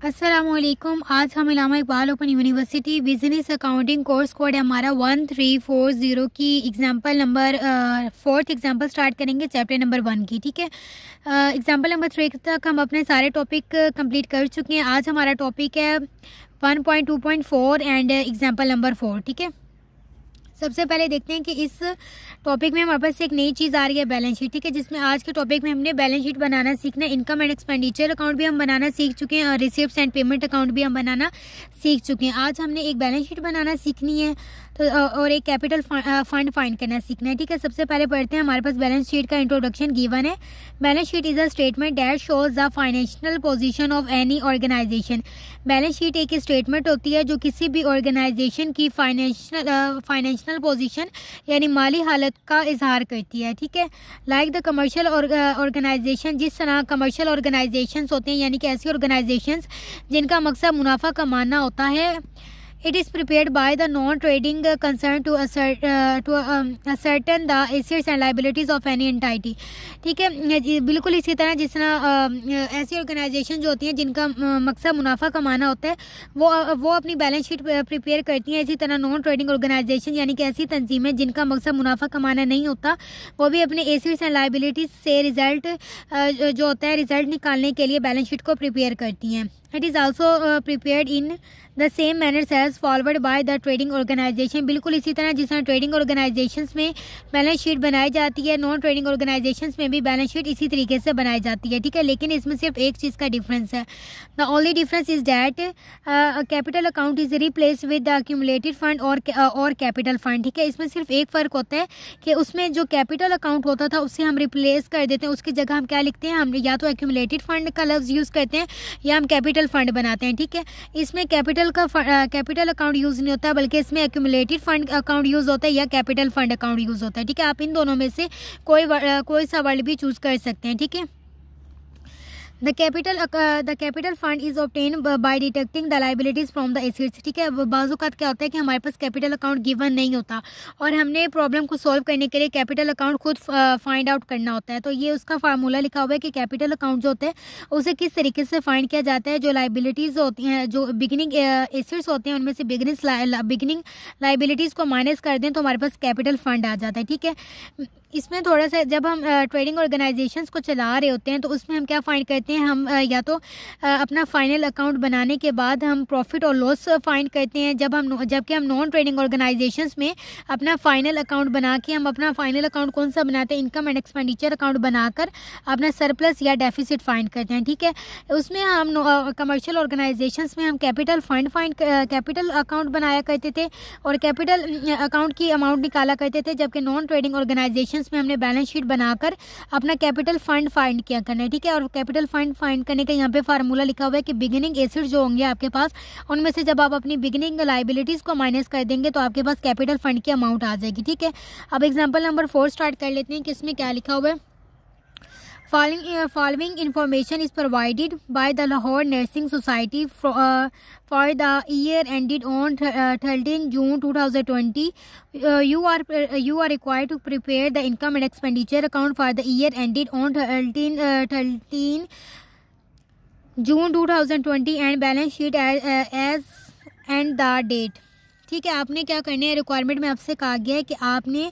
असलकुम आज हम Allama Iqbal open university business accounting course code है हमारा वन थ्री फोर ज़ीरो की example number fourth example start करेंगे चैप्टर नंबर वन की, ठीक है? एग्जांपल नंबर थ्री तक हम अपने सारे टॉपिक कंप्लीट कर चुके हैं। आज हमारा टॉपिक है one point two point four and example number four ठीक है? सबसे पहले देखते हैं कि इस टॉपिक में हमारे पास एक नई चीज़ आ रही है बैलेंस शीट ठीक है, जिसमें आज के टॉपिक में हमने बैलेंस शीट बनाना सीखना इनकम एंड एक्सपेंडिचर अकाउंट भी हम बनाना सीख चुके हैं, और रिसिप्ट एंड पेमेंट अकाउंट भी हम बनाना सीख चुके हैं। आज हमने एक बैलेंस शीट बनाना सीखनी है। तो और एक कैपिटल फंड फाइंड करना सीखना है, ठीक है? सबसे पहले पढ़ते हैं, हमारे पास बैलेंस शीट का इंट्रोडक्शन गिवन है। Balance sheet is a statement that shows the financial position of any organisation balance sheet एक स्टेटमेंट होती है जो किसी भी ऑर्गेनाइजेशन की फाइनेंशियल फाइनेंशियल पोजीशन यानी माली हालत का इजहार करती है, ठीक है? लाइक द कमर्शियल ऑर्गेनाइजेशन जिस तरह कमर्शियल ऑर्गेनाइजेशन होते हैं, यानी कि ऐसी ऑर्गेनाइजेशन जिनका मकसद मुनाफा कमाना होता है it is prepared by the non-trading uh, concern to assert uh, to um, ascertain the assets and liabilities of any entity. ठीक है बिल्कुल इसी तरह जिस तरह ऐसी ऑर्गेनाइजेशन जो होती हैं जिनका मकसद मुनाफा कमाना होता है वो वो अपनी बैलेंस शीट प्रिपेयर करती हैं इसी तरह नॉन ट्रेडिंग ऑर्गेनाइजेशन यानी कि ऐसी तंजीमें जिनका मकसद मुनाफा कमाना नहीं होता वो भी अपने एसिड्स एंड लाइबिलिटीज से रिज़ल्ट जो होता है रिज़ल्ट निकालने के लिए बैलेंस शीट को प्रिपेयर करती हैं। It is also prepared in the same manners as forward by the trading organisation बिल्कुल इसी तरह जिस तरह ट्रेडिंग ऑर्गेनाइजेशन में बैलेंस शीट बनाई जाती है नॉन ट्रेडिंग ऑर्गेनाइजेशन में भी बैलेंस शीट इसी तरीके से बनाई जाती है, ठीक है? लेकिन इसमें सिर्फ़ एक चीज़ का डिफरेंस है। The only difference is that capital account is replace with the accumulated fund और कैपिटल फंड ठीक है? इसमें सिर्फ़ एक फ़र्क होता है कि उसमें जो कैपिटल अकाउंट होता था उससे हम रिप्लेस कर देते हैं। उसकी जगह हम क्या लिखते हैं? हम या तो एक्यूमुलेटेड फंड का लफ्ज़ यूज़ करते हैं या हम कैपिटल फंड बनाते हैं, ठीक है? इसमें कैपिटल का कैपिटल अकाउंट यूज़ नहीं होता, बल्कि इसमें एक्यूमुलेटेड फंड अकाउंट यूज़ होता है या कैपिटल फंड अकाउंट यूज़ होता है, ठीक है? आप इन दोनों में से कोई कोई सा वर्ड भी चूज़ कर सकते हैं, ठीक है? The capital the capital fund is obtained by deducting the liabilities from the assets ठीक है? बाजूकात क्या होता है कि हमारे पास कैपिटल अकाउंट गिवन नहीं होता और हमने प्रॉब्लम को सॉल्व करने के लिए कैपिटल अकाउंट खुद फाइंड uh, आउट करना होता है। तो ये उसका फार्मूला लिखा हुआ है कि कैपिटल अकाउंट जो होता है उसे किस तरीके से फाइंड किया जाता है? जो लाइबिलिटीज होती हैं जो बिगिनिंग एसिड्स uh, होते हैं उनमें से बिगिनिंग बिगिनिंग लाइबिलिटीज़ को माइनस कर दें तो हमारे पास कैपिटल फंड आ जाता है। ठीक है? इसमें थोड़ा सा जब हम ट्रेडिंग ऑर्गेनाइजेशंस को चला रहे होते हैं तो उसमें हम क्या फाइंड करते हैं? हम या तो अपना फाइनल अकाउंट बनाने के बाद हम प्रॉफिट और लॉस फाइंड करते हैं। जब हम, जबकि हम नॉन ट्रेडिंग ऑर्गेनाइजेशंस में अपना फाइनल अकाउंट बना के, हम अपना फाइनल अकाउंट कौन सा बनाते हैं? इनकम एंड एक्सपेंडिचर अकाउंट बनाकर अपना सरप्लस या डेफिसिट फाइंड करते हैं, ठीक है? उसमें हम कमर्शियल ऑर्गेनाइजेशन में हम capital fund find capital account बनाया करते थे और कैपिटल अकाउंट की अमाउंट निकाला करते थे, जबकि नॉन ट्रेडिंग ऑर्गेनाइजेशन में हमने बैलेंस शीट बनाकर अपना कैपिटल फंड फाइंड किया करना है, ठीक है? और कैपिटल फंड फाइंड करने का यहाँ पे फार्मूला लिखा हुआ है कि बिगिनिंग एसिड जो होंगे आपके पास, उनमें से जब आप अपनी बिगिनिंग लाइबिलिटीज़ को माइनस कर देंगे तो आपके पास कैपिटल फंड की अमाउंट आ जाएगी, ठीक है? अब एग्ज़ाम्पल नंबर फोर स्टार्ट कर लेते हैं कि इसमें क्या लिखा हुआ है? Following, uh, following information is provided by the Lahore Nursing Society for, uh, for the year ended on uh, 13 June 2020. Uh, you are uh, you are required to prepare the income and expenditure account for the year ended on 13, uh, 13 June 2020 and balance sheet as, as and the date. ठीक है, आपने क्या करना है? Requirement में आपसे कहा गया है कि आपने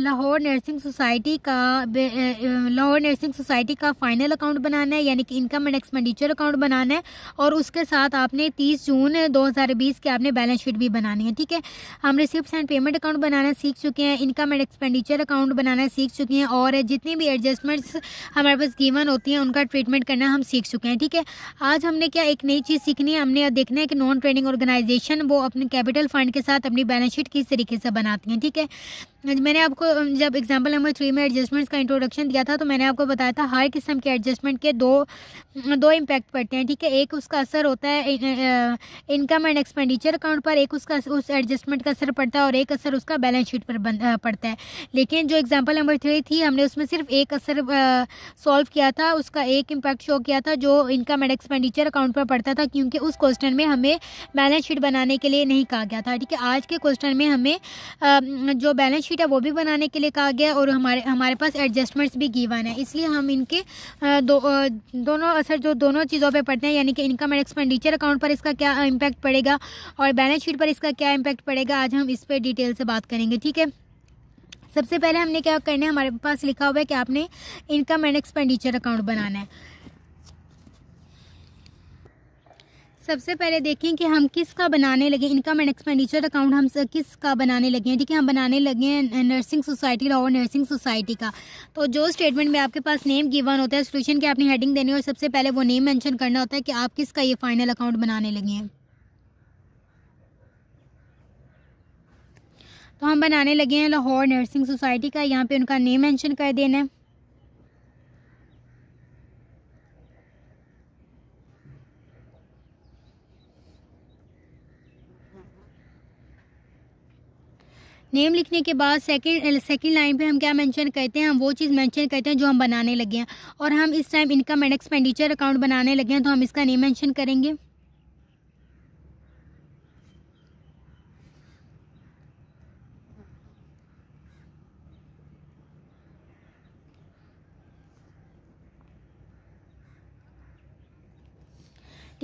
लाहौर नर्सिंग सोसाइटी का लाहौर नर्सिंग सोसाइटी का फाइनल अकाउंट बनाना है, यानी कि इनकम एंड एक्सपेंडिचर अकाउंट बनाना है, और उसके साथ आपने 30 जून 2020 के आपने बैलेंस शीट भी बनानी है, ठीक है? हम रिसिप्ट एंड पेमेंट अकाउंट बनाना सीख चुके हैं इनकम एंड एक्सपेंडिचर अकाउंट बनाना सीख चुके हैं, और जितनी भी एडजस्टमेंट्स हमारे पास गिवन होती हैं, उनका ट्रीटमेंट करना हम सीख चुके हैं, ठीक है? आज हमने क्या एक नई चीज़ सीखनी है? हमने देखना है कि नॉन ट्रेडिंग ऑर्गेनाइजेशन वो अपने कैपिटल म्यूचुअल फंड के साथ अपनी बैलेंस शीट किस तरीके से बनाती हैं ठीक है? मैंने आपको जब एग्ज़ाम्पल नंबर थ्री में एडजस्टमेंट्स का इंट्रोडक्शन दिया था तो मैंने आपको बताया था, हर किस्म के एडजस्टमेंट के दो दो इम्पैक्ट पड़ते हैं, ठीक है? एक उसका असर होता है इनकम एंड एक्सपेंडिचर अकाउंट पर, एक उसका उस एडजस्टमेंट का असर पड़ता है और एक असर उसका बैलेंस शीट पर पड़ता है। लेकिन जो एग्ज़ाम्पल नंबर थ्री थी, हमने उसमें सिर्फ़ एक असर सॉल्व किया था, उसका एक इम्पैक्ट शो किया था, जो इनकम एंड एक्सपेंडिचर अकाउंट पर पड़ता था, क्योंकि उस क्वेश्चन में हमें बैलेंस शीट बनाने के लिए नहीं कहा गया था, ठीक है? आज के क्वेश्चन में हमें जो बैलेंस शीट है, वो भी बनाने के लिए कहा गया है और हमारे हमारे पास एडजस्टमेंट्स भी गिवन है। इसलिए हम इनके दो दोनों असर जो दोनों चीज़ों पे पढ़ते हैं, यानी कि इनकम एंड एक्सपेंडिचर अकाउंट पर इसका क्या इम्पैक्ट पड़ेगा और बैलेंस शीट पर इसका क्या इम्पैक्ट पड़ेगा, आज हम इस पर डिटेल से बात करेंगे, ठीक है? सबसे पहले हमने क्या करना है, हमारे पास लिखा हुआ है कि आपने इनकम एंड एक्सपेंडिचर अकाउंट बनाना है। सबसे पहले देखें कि हम किसका बनाने लगे इनकम एंड एक्सपेंडिचर अकाउंट हम किसका बनाने लगे हैं? ठीक है हम बनाने लगे हैं nursing society Lahore nursing society का। तो जो स्टेटमेंट में आपके पास नेम गिवन होता है सोल्यूशन की आपने हेडिंग देनी है? और सबसे पहले वो नेम मेंशन करना होता है कि आप किसका ये फाइनल अकाउंट बनाने लगे हैं। तो हम बनाने लगे हैं लाहौर नर्सिंग सोसाइटी का, यहाँ पे उनका नेम मेंशन कर देना है। नेम लिखने के बाद सेकंड सेकंड लाइन पे हम क्या मेंशन करते हैं? हम वो चीज़ मेंशन करते हैं जो हम बनाने लगे हैं। और हम इस time income and expenditure account बनाने लगे हैं तो हम इसका नेम मेंशन करेंगे।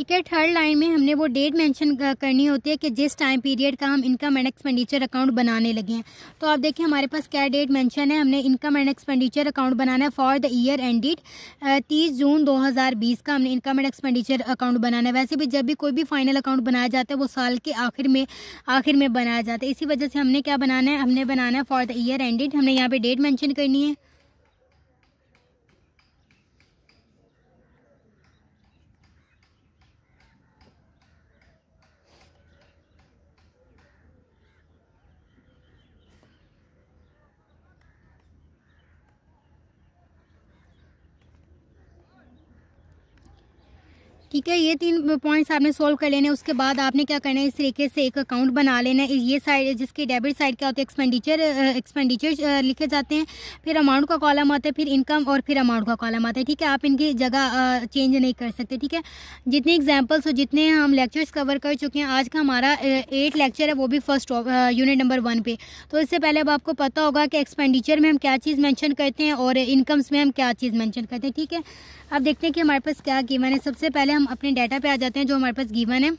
ठीक है थर्ड लाइन में हमने वो डेट मेंशन करनी होती है कि जिस टाइम पीरियड का हम इनकम एंड एक्सपेंडिचर अकाउंट बनाने लगे हैं। तो आप देखिए, हमारे पास क्या डेट मेंशन है? हमने इनकम एंड एक्सपेंडिचर अकाउंट बनाना है फॉर द ईयर एंडेड तीस जून 2020 का हमने इनकम एंड एक्सपेंडिचर अकाउंट बनाना है। वैसे भी जब भी कोई भी फाइनल अकाउंट बनाया जाता है, वो साल के आखिर में आखिर में बनाया जाता है। इसी वजह से हमने क्या बनाना है? हमने बनाना है फॉर द ईयर एंडेड हमने यहाँ पर डेट मैंशन करनी है। ठीक है, ये तीन पॉइंट्स आपने सोल्व कर लेने, उसके बाद आपने क्या करना है, इस तरीके से एक अकाउंट बना लेना है। ये साइड जिसके डेबिट साइड क्या होती है एक्सपेंडिचर एक्सपेंडिचर लिखे जाते हैं। फिर अमाउंट का कॉलम आता है, फिर इनकम और फिर अमाउंट का कॉलम आता है, ठीक है? आप इनकी जगह चेंज नहीं कर सकते, ठीक है? जितने एग्जाम्पल्स और जितने हम लेक्चर्स कवर कर चुके हैं, आज का हमारा एट लेक्चर है, वो भी फ़र्स्ट यूनिट नंबर वन पे। तो इससे पहले अब आपको पता होगा कि एक्सपेंडिचर में हम क्या चीज़ मैंशन करते हैं और इनकम्स में हम क्या चीज़ मैंशन करते हैं, ठीक है? अब देखते हैं कि हमारे पास क्या गिवन है। सबसे पहले हम अपने डाटा पे आ जाते हैं जो हमारे पास गिवन है।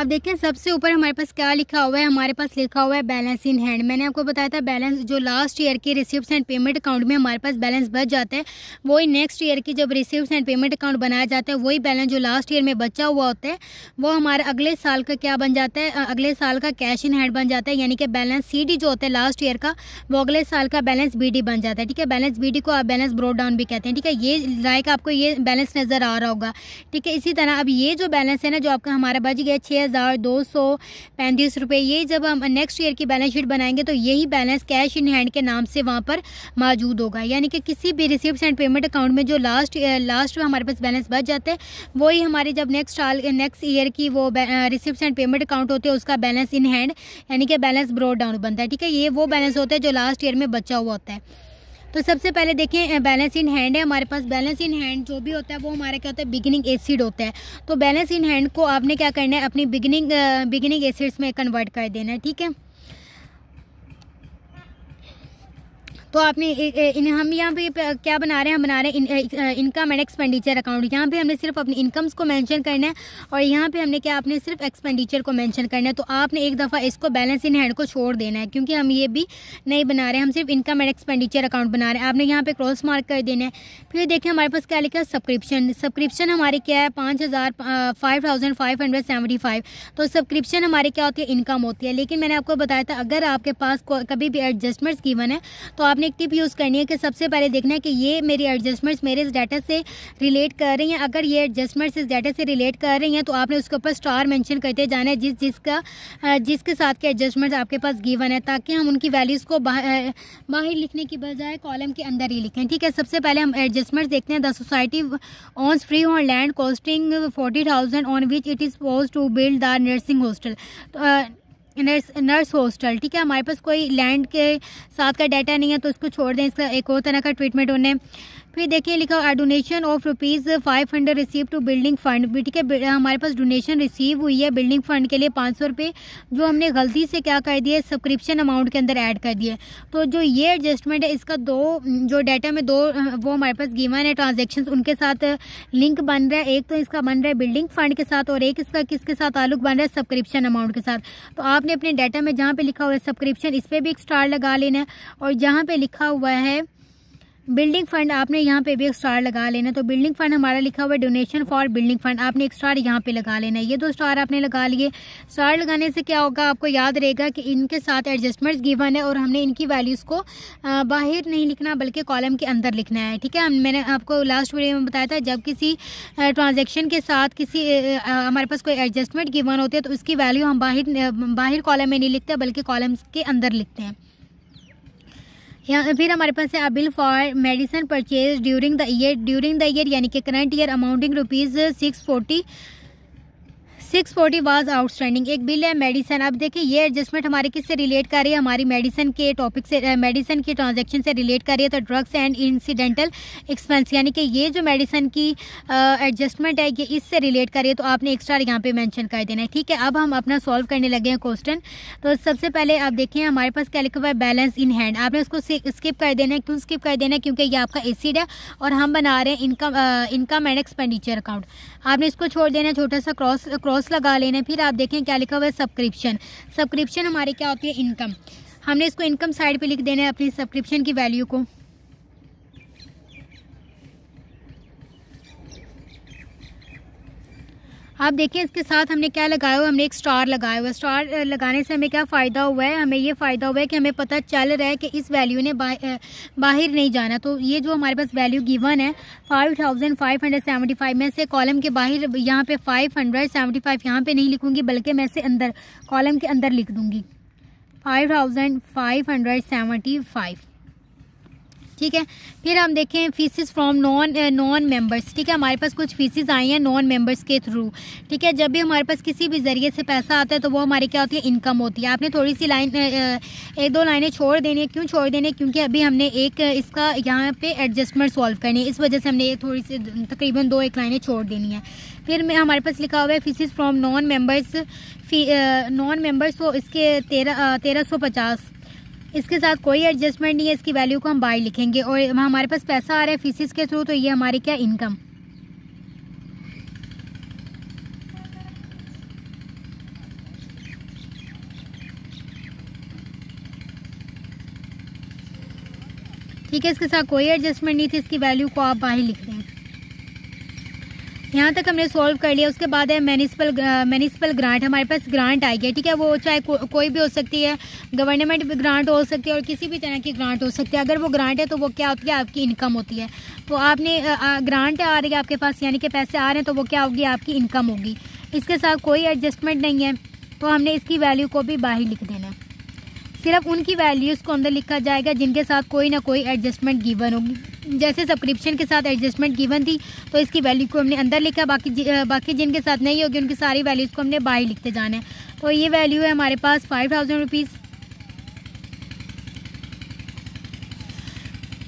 अब देखें सबसे ऊपर हमारे पास क्या लिखा हुआ है? हमारे पास लिखा हुआ है बैलेंस इन हैंड मैंने आपको बताया था बैलेंस जो लास्ट ईयर के रिसिप्ट एंड पेमेंट अकाउंट में हमारे पास बैलेंस बच जाता है, वही नेक्स्ट ईयर की जब रिसिप्ट एंड पेमेंट अकाउंट बनाया जाता है, वही बैलेंस जो लास्ट ईयर में बचा हुआ होता है, वो हमारे अगले साल का क्या बन जाता है? अगले साल का कैश इन हैंड बन जाता है, यानी कि बैलेंस सीडी जो होता है लास्ट ईयर का, वो अगले साल का बैलेंस बीडी बन जाता है, ठीक है? बैलेंस बीडी को आप बैलेंस ब्रोड डाउन भी कहते हैं, ठीक है? ये लाइक आपको ये बैलेंस नज़र आ रहा होगा, ठीक है? इसी तरह अब ये जो बैलेंस है ना, जो आपका हमारा बच गया छः हज़ार दो सौ पैंतीस रुपये ये जब हम नेक्स्ट ईयर की बैलेंस शीट बनाएँगे तो यही बैलेंस कैश इन हैंड के नाम से वहाँ पर मौजूद होगा। यानी कि किसी भी रिसिप्ट एंड पेमेंट अकाउंट में जो लास्ट लास्ट में हमारे पास बैलेंस बच जाता है, वही हमारे जब नेक्स्ट साल नेक्स्ट ईयर की वो रिसिप्ट एंड पेमेंट अकाउंट होते हैं, उसका बैलेंस इन हैंड यानी कि बैलेंस ब्रोड डाउन बनता है। ठीक है, ये वो बैलेंस होता है जो लास्ट ईयर में बचा हुआ होता है। तो सबसे पहले देखें बैलेंस इन हैंड है, हमारे पास बैलेंस इन हैंड जो भी होता है, वो हमारे क्या होता है बिगिनिंग एसिड होता है। तो बैलेंस इन हैंड को आपने क्या करना है, अपनी बिगिनिंग बिगिनिंग एसिड्स में कन्वर्ट कर देना है, ठीक है? तो आपने इन हम यहाँ पे क्या बना रहे हैं? हम बना रहे हैं इनकम एंड एक्सपेंडिचर अकाउंट। यहाँ पे हमने सिर्फ़ अपनी इनकम्स को मेंशन करना है और यहाँ पे हमने क्या, आपने सिर्फ़ एक्सपेंडिचर को मेंशन करना है। तो आपने एक दफ़ा इसको बैलेंस इन हैंड को छोड़ देना है, क्योंकि हम ये भी नहीं बना रहे हम सिर्फ़ इनकम एंड एक्सपेंडिचर अकाउंट बना रहे हैं। आपने यहाँ पे क्रॉस मार्क कर देना है। फिर देखें हमारे पास क्या लिखा है? सब्सक्रिप्शन। सब्सक्रिप्शन हमारी क्या है? पाँच हज़ार five thousand five hundred seventy five. तो सब्सक्रिप्शन हमारी क्या होती है? इनकम होती है। लेकिन मैंने आपको बताया था, अगर आपके पास कभी भी एडजस्टमेंट्स गिवन है तो आप आपने एक टिप यूज़ करनी है कि सबसे पहले देखना है कि ये मेरी एडजस्टमेंट्स मेरे इस डाटा से रिलेट कर रही हैं। अगर ये एडजस्टमेंट्स इस डाटा से रिलेट कर रही हैं तो आपने उसके ऊपर स्टार मेंशन करते जाना है, जिस, जिसका जिसके साथ के एडजस्टमेंट्स आपके पास गिवन है, ताकि हम उनकी वैल्यूज़ को बाहर बाहर लिखने की बजाय कॉलम के अंदर ही लिखें। ठीक है, सबसे पहले हम एडजस्टमेंट्स देखते हैं। The society owns free on land costing forty thousand on which it is pose to build the nursing hostel nurse nurse hostel, ठीक है? हमारे पास कोई लैंड के साथ का डाटा नहीं है तो उसको छोड़ दें। इसका एक और तरह का ट्रीटमेंट होने फिर देखिए, लिखा donation of rupees five hundred receive to building fund भी ठीक है हमारे पास डोनेशन रिसीव हुई है बिल्डिंग फंड के लिए पाँच सौ रुपये जो हमने गलती से क्या कर दिया सब्सक्रिप्शन अमाउंट के अंदर ऐड कर दिए तो जो ये एडजस्टमेंट है, इसका दो, जो डाटा में दो, वो हमारे पास गिवन है ट्रांजेक्शन उनके साथ लिंक बन रहा है। एक तो इसका बन रहा है बिल्डिंग फंड के साथ और एक इसका किसके साथ ताल्लुक बन रहा है सब्सक्रिप्शन अमाउंट के साथ। तो आपने अपने डाटा में जहाँ पे लिखा हुआ है सब्सक्रिप्शन इस पर भी एक स्टार लगा लेना है। और जहाँ पे लिखा हुआ है बिल्डिंग फंड आपने यहाँ पे भी एक स्टार लगा लेना तो बिल्डिंग फंड हमारा लिखा हुआ है डोनेशन फॉर बिल्डिंग फंड। आपने एक स्टार यहाँ पे लगा लेना ये दो स्टार आपने लगा लिए। स्टार लगाने से क्या होगा? आपको याद रहेगा कि इनके साथ एडजस्टमेंट्स गिवन है और हमने इनकी वैल्यूज़ को बाहर नहीं लिखना, बल्कि कॉलम के अंदर लिखना है। ठीक है? मैंने आपको लास्ट वीडियो में बताया था, जब किसी ट्रांजेक्शन के साथ किसी हमारे पास कोई एडजस्टमेंट गिवन होती है तो उसकी वैल्यू हम बाहर बाहर कॉलम में नहीं लिखते, बल्कि कॉलम के अंदर लिखते हैं। यहाँ, फिर हमारे पास है, bill for medicine purchase during the year during the year यानी कि current year amounting rupees six forty six forty was outstanding एक बिल है मेडिसिन। अब देखिए, ये एडजस्टमेंट हमारी किससे रिलेट कर रही है? हमारी मेडिसिन के टॉपिक से मेडिसिन की ट्रांजैक्शन से रिलेट कर रही है। तो ड्रग्स एंड इंसिडेंटल एक्सपेंस यानी कि ये जो मेडिसिन की एडजस्टमेंट है, ये इससे रिलेट कर रही है। तो आपने एक्स्ट्रा यहाँ पे मेंशन कर देना है। ठीक है, अब हम अपना सॉल्व करने लगे हैं क्वेश्चन तो सबसे पहले आप देखें हमारे पास क्या लिखा हुआ है? बैलेंस इन हैंड आपने उसको स्किप कर देना है। क्यों स्किप कर देना है? क्योंकि ये आपका एसिड है और हम बना रहे हैं income income and expenditure account आपने इसको छोड़ देना है, छोटा सा क्रॉस क्रॉस क्रॉस लगा लेना फिर आप देखें क्या लिखा हुआ है सब्सक्रिप्शन सब्सक्रिप्शन हमारी क्या होती है? इनकम हमने इसको इनकम साइड पे लिख देना है अपनी सब्सक्रिप्शन की वैल्यू को। आप देखिए इसके साथ हमने क्या लगाया हुआ हमने एक स्टार लगाया हुआ स्टार लगाने से हमें क्या फ़ायदा हुआ है? हमें ये फ़ायदा हुआ है कि हमें पता चल रहा है कि इस वैल्यू ने बा, बाहर नहीं जाना। तो ये जो हमारे पास वैल्यू गिवन है five thousand five hundred seventy five में से कॉलम के बाहर यहाँ पे फाइव हंड्रेड सेवेंटी फाइव यहाँ पे नहीं लिखूँगी बल्कि मैं से अंदर कॉलम के अंदर लिख दूँगी। Five thousand five hundred seventy five ठीक है? फिर हम देखें fees from non non members ठीक है? हमारे पास कुछ फीसिस आई हैं नॉन मेंबर्स के थ्रू ठीक है? जब भी हमारे पास किसी भी ज़रिए से पैसा आता है तो वो हमारी क्या होती है? इनकम होती है। आपने थोड़ी सी लाइन uh, uh, एक दो लाइनें छोड़ देनी है। क्यों छोड़ देनी है? क्योंकि अभी हमने एक uh, इसका यहाँ पे एडजस्टमेंट सॉल्व करनी है। इस वजह से हमने थोड़ी सी तकरीबन दो एक लाइनें छोड़ देनी है। फिर में हमारे पास लिखा हुआ है fees from non members non members तो इसके तेरह तेरह सौ पचास। इसके साथ कोई एडजस्टमेंट नहीं है, इसकी वैल्यू को हम बाई लिखेंगे और हमारे पास पैसा आ रहा है फीसिस के थ्रू तो ये हमारी क्या इनकम ठीक है, इसके साथ कोई एडजस्टमेंट नहीं थी, इसकी वैल्यू को आप बाहर लिख दें यहाँ तक हमने सॉल्व कर लिया उसके बाद है म्यूनिसिपल म्यूनिसिपल ग्रांट हमारे पास ग्रांट आई है ठीक है? वो चाहे को, कोई भी हो सकती है गवर्नमेंट भी ग्रांट हो सकती है और किसी भी तरह की ग्रांट हो सकती है। अगर वो ग्रांट है तो वो क्या होती है? आपकी इनकम होती है। तो आपने ग्रांट आ रही है आपके पास यानी कि पैसे आ रहे हैं तो वो क्या होगी? आपकी इनकम होगी। इसके साथ कोई एडजस्टमेंट नहीं है तो हमने इसकी वैल्यू को भी बाहर लिख देना है। सिर्फ़ उनकी वैल्यूज़ को अंदर लिखा जाएगा, जिनके साथ कोई ना कोई एडजस्टमेंट गिवन होगी। जैसे सब्सक्रिप्शन के साथ एडजस्टमेंट गिवन थी तो इसकी वैल्यू को हमने अंदर लिखा, बाकी बाकी जिनके साथ नहीं होगी, उनकी सारी वैल्यूज़ को हमने बाहर लिखते जाना है। तो ये वैल्यू है हमारे पास फाइव थाउज़ेंड रुपीज़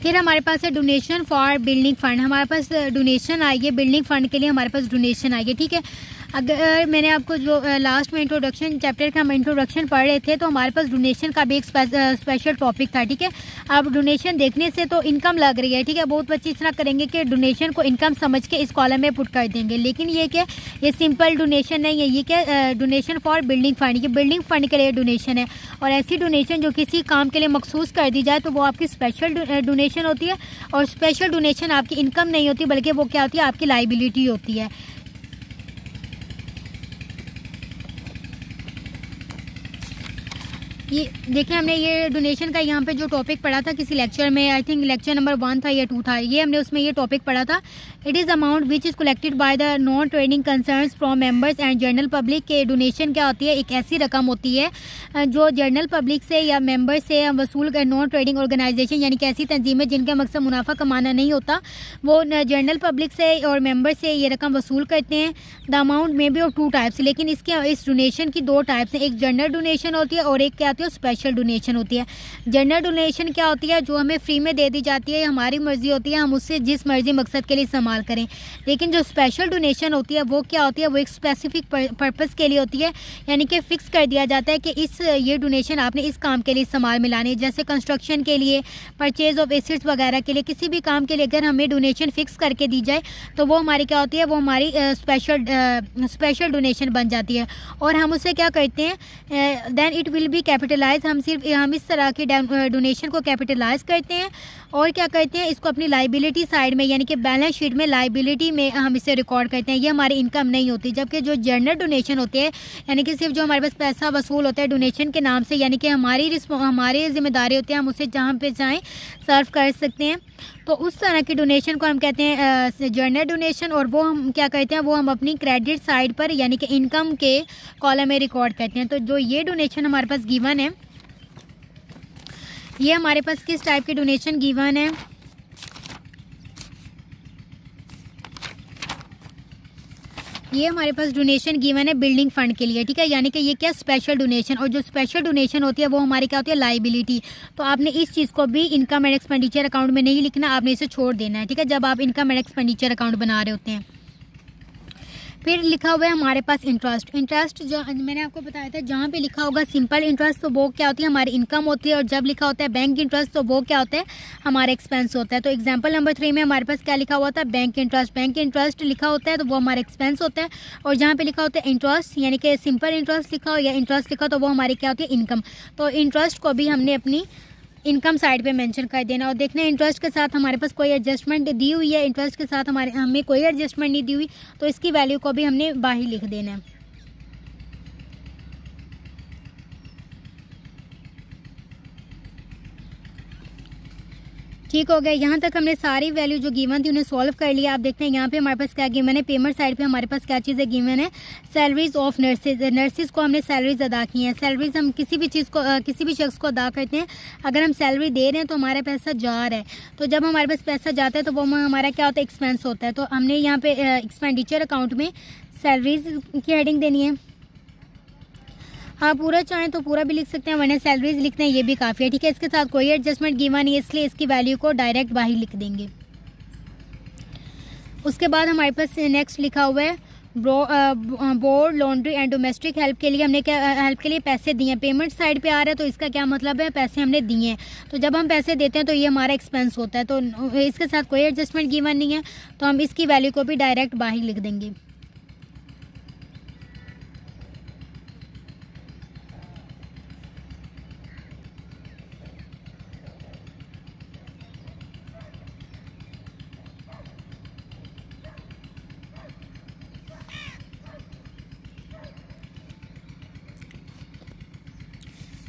फिर हमारे पास है डोनेशन फॉर बिल्डिंग फंड हमारे पास डोनेशन आई है बिल्डिंग फंड के लिए हमारे पास डोनेशन आई है ठीक है? अगर मैंने आपको जो लास्ट में इंट्रोडक्शन चैप्टर का हम इंट्रोडक्शन पढ़ रहे थे तो हमारे पास डोनेशन का भी एक स्पेशल टॉपिक था, ठीक है? अब डोनेशन देखने से तो इनकम लग रही है, ठीक है? बहुत बच्चे इस तरह करेंगे कि डोनेशन को इनकम समझ के इस कॉलम में पुट कर देंगे। लेकिन ये क्या, ये सिंपल डोनेशन नहीं है, ये क्या डोनेशन फॉर बिल्डिंग फंड ये बिल्डिंग फंड के लिए डोनेशन है। और ऐसी डोनेशन जो किसी काम के लिए मखसूस कर दी जाए तो वो आपकी स्पेशल डोनेशन होती है, और स्पेशल डोनेशन आपकी इनकम नहीं होती, बल्कि वो क्या होती है, आपकी लाइबिलिटी होती है। ये देखिए, हमने ये डोनेशन का यहाँ पे जो टॉपिक पढ़ा था किसी लेक्चर में I think lecture number one था या टू था, ये हमने उसमें ये टॉपिक पढ़ा था। It is amount which is collected by the non trading concern from members and general public के डोनेशन क्या होती है? एक ऐसी रकम होती है जो जनरल पब्लिक से या मेंबर से वसूल कर नॉन ट्रेडिंग ऑर्गेनाइजेशन यानी कि ऐसी तंजीमें जिनका मकसद मुनाफा कमाना नहीं होता। वो जनरल पब्लिक से और मेंबर से ये रकम वसूल करते हैं। द अमाउंट में भी और टू टाइप्स लेकिन इसके, इस डोनेशन की दो टाइप्स हैं। एक जनरल डोनेशन होती है और एक क्या होती है? स्पेशल डोनेशन होती है। जनरल डोनेशन क्या होती है? जो हमें फ्री में दे दी जाती है, हमारी मर्ज़ी होती है, हम उससे जिस मर्ज़ी मकसद के लिए इस्तेमाल करें। लेकिन जो स्पेशल डोनेशन होती है, वो क्या होती है? वो एक स्पेसिफिक पर्पज़ के लिए होती है। यानी कि फ़िक्स कर दिया जाता है कि इस, ये डोनेशन आपने इस काम के लिए इस्तेमाल में लाने जैसे कंस्ट्रक्शन के लिए परचेज ऑफ़ एसिड्स वगैरह के लिए, किसी भी काम के लिए अगर हमें डोनेशन फ़िक्स करके दी जाए तो वो हमारी क्या होती है? वो हमारी स्पेशल स्पेशल डोनेशन बन जाती है। और हम उसे क्या करते हैं? Then it will be capitalize हम सिर्फ़, हम इस तरह की डोनेशन को कैपिटलाइज करते हैं। और क्या कहते हैं, इसको अपनी लाइबिलिटी साइड में, यानी कि बैलेंस शीट में लाइबिलिटी में हम इसे रिकॉर्ड करते हैं। ये हमारी इनकम नहीं होती, जबकि जो जनरल डोनेशन होते हैं, यानी कि सिर्फ़ जो हमारे पास पैसा वसूल होता है डोनेशन के नाम से, यानी कि हमारी हमारी ज़िम्मेदारी होती है, हम उसे जहाँ पे चाहें सर्व कर सकते हैं। तो उस तरह की डोनेशन को हम कहते हैं जर्नल डोनेशन और वो हम क्या कहते हैं, वो हम अपनी क्रेडिट साइड पर, यानी कि इनकम के कॉलम में रिकॉर्ड करते हैं। तो जो ये डोनेशन हमारे पास गिवन है ये हमारे पास किस टाइप की डोनेशन गिवन है? ये हमारे पास डोनेशन गिवन है बिल्डिंग फंड के लिए, ठीक है? यानी कि ये क्या स्पेशल डोनेशन और जो स्पेशल डोनेशन होती है, वो हमारी क्या होती है? लाइबिलिटी तो आपने इस चीज़ को भी इनकम एंड एक्सपेंडिचर अकाउंट में नहीं लिखना, आपने इसे छोड़ देना है, ठीक है? जब आप इनकम एंड एक्सपेंडिचर अकाउंट बना रहे होते हैं। फिर लिखा हुआ है हमारे पास इंटरेस्ट इंटरेस्ट जो, मैंने आपको बताया था, जहाँ पे लिखा होगा सिंपल इंटरेस्ट तो वो क्या होती है? हमारी इनकम होती है, और जब लिखा होता है बैंक इंटरेस्ट तो वो क्या होता है? हमारा एक्सपेंस होता है। तो एग्ज़ाम्पल नंबर थ्री में हमारे पास क्या लिखा हुआ था? बैंक इंटरेस्ट बैंक इंटरेस्ट लिखा होता है तो वो हमारा एक्सपेंस होता है। और जहाँ पे लिखा होता है इंटरेस्ट यानी कि सिंपल इंटरेस्ट लिखा हो या इंटरेस्ट लिखा तो वो हमारी क्या होती है? इनकम तो इंटरेस्ट को भी हमने अपनी इनकम साइड पे मेंशन कर देना और देखना इंटरेस्ट के साथ हमारे पास कोई एडजस्टमेंट दी हुई है इंटरेस्ट के साथ हमारे, हमें कोई एडजस्टमेंट नहीं दी हुई तो इसकी वैल्यू को भी हमने बाहर लिख देना है। ठीक हो गया। यहाँ तक हमने सारी वैल्यू जो गिवन थी उन्हें सॉल्व कर लिया। आप देखते हैं यहाँ पे हमारे पास क्या गिवन है? पेमेंट साइड पे हमारे पास क्या चीज़ें गिवन है? सैलरीज ऑफ़ नर्सेज नर्सेज को हमने सैलरीज अदा की हैं। सैलरीज हम किसी भी चीज़ को आ, किसी भी शख्स को अदा करते हैं। अगर हम सैलरी दे रहे हैं तो हमारा पैसा जा रहा है। तो जब हमारे पास पैसा जाता है तो वो हमारा क्या होता है? एक्सपेंस होता है। तो हमने यहाँ पे एक्सपेंडिचर अकाउंट में सैलरीज की हेडिंग देनी है। हाँ पूरा चाहें तो पूरा भी लिख सकते हैं, वरना सैलरीज लिखते हैं ये भी काफ़ी है। ठीक है, इसके साथ कोई एडजस्टमेंट गिवा नहीं इसलिए इसकी वैल्यू को डायरेक्ट बाहर लिख देंगे। उसके बाद हमारे पास नेक्स्ट लिखा हुआ है board laundry and domestic help के लिए हमने क्या हेल्प के लिए पैसे दिए हैं। पेमेंट साइड पे आ रहा है तो इसका क्या मतलब है? पैसे हमने दिए हैं। तो जब हम पैसे देते हैं तो ये हमारा एक्सपेंस होता है। तो इसके साथ कोई एडजस्टमेंट गिवन नहीं है तो हम इसकी वैल्यू को भी डायरेक्ट बाहर लिख देंगे।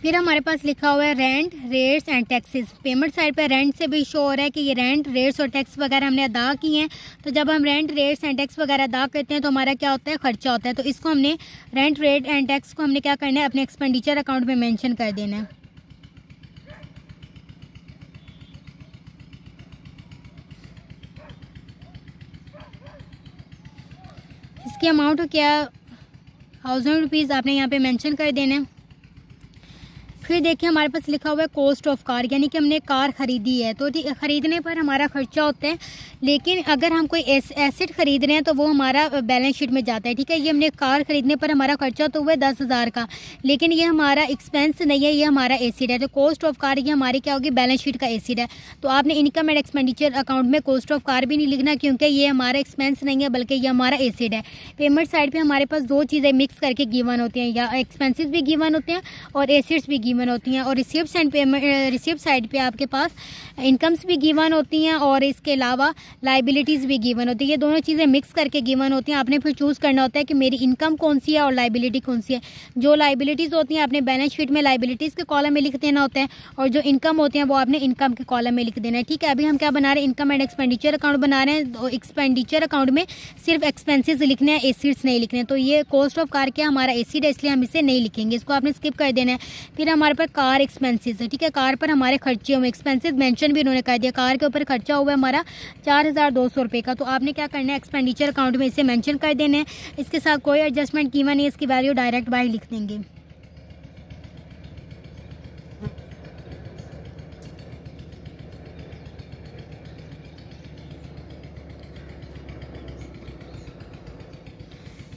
फिर हमारे पास लिखा हुआ है rent rates and taxes payment side पे रेंट से भी शो हो रहा है कि ये रेंट रेट्स और टैक्स वगैरह हमने अदा किए हैं। तो जब हम रेंट रेट्स एंड टैक्स वगैरह अदा करते हैं तो हमारा क्या होता है? खर्चा होता है। तो इसको हमने रेंट रेट एंड टैक्स को हमने क्या करना है? अपने एक्सपेंडिचर अकाउंट में मैंशन कर देना है। इसकी अमाउंट क्या? थाउज़ेंड रुपीज़ आपने यहाँ पे मेंशन कर देना है। फिर देखिए हमारे पास लिखा हुआ है कॉस्ट ऑफ़ कार यानी कि हमने कार खरीदी है। तो ख़रीदने पर हमारा खर्चा होता है लेकिन अगर हम कोई एसेट खरीद रहे हैं तो वो हमारा बैलेंस शीट में जाता है, ठीक है? ये हमने कार खरीदने पर हमारा खर्चा तो हुआ है दस हज़ार का, लेकिन ये हमारा एक्सपेंस नहीं है, ये हमारा एसिड है। तो कॉस्ट ऑफ़ कार ये हमारी क्या होगी? बैलेंस शीट का एसिड है। तो आपने इनकम एंड एक्सपेंडिचर अकाउंट में कॉस्ट ऑफ़ कार भी नहीं लिखना, क्योंकि ये हमारा एक्सपेंस नहीं है, बल्कि ये हमारा एसिड है। पेमेंट साइड पर हमारे पास दो चीज़ें मिक्स करके गिवन होती हैं, या एक्सपेंसिस भी गिवन होते हैं और एसिड्स भी गिवन होती हैं। और receipt and payment receipt side पर आपके पास इनकम्स भी गिवन होती हैं, और इसके अलावा लाइबिलिटीज़ भी गिवन होती है। ये दोनों चीज़ें मिक्स करके गिवन होती हैं। आपने फिर चूज़ करना होता है कि मेरी इनकम कौन सी है और लाइबिलिटी कौन सी है। जो लाइबिलिटीज़ होती हैं, आपने बैलेंस शीट में लाइबिलिटीज़ के कॉलम में लिख देना होता है और जो इनकम होती हैं, वो आपने इनकम के कॉलम में लिख देना है। ठीक है, अभी हम क्या बना रहे हैं? इनकम एंड एक्सपेंडिचर अकाउंट बना रहे हैं। एक्सपेंडिचर अकाउंट में सिर्फ़ एक्सपेंसिस लिखने हैं एसिड्स नहीं लिखने तो ये कॉस्ट ऑफ़ कार क्या हमारा एसिड है इसलिए हम इसे नहीं लिखेंगे। इसको आपने स्किप कर देना है। फिर हमारे पास कार एक्सपेंसिस है। ठीक है कार पर हमारे खर्चे हुए एक्सपेंसिस मैंशन भी उन्होंने कर दिया। कार के ऊपर खर्चा हुआ है हमारा चार हज़ार दो सौ रुपये का। तो आपने क्या करना है? एक्सपेंडिचर अकाउंट में इसे मेंशन कर देना है। इसके साथ कोई एडजस्टमेंट कीमा नहीं इसकी वैल्यू डायरेक्ट बाई लिख देंगे।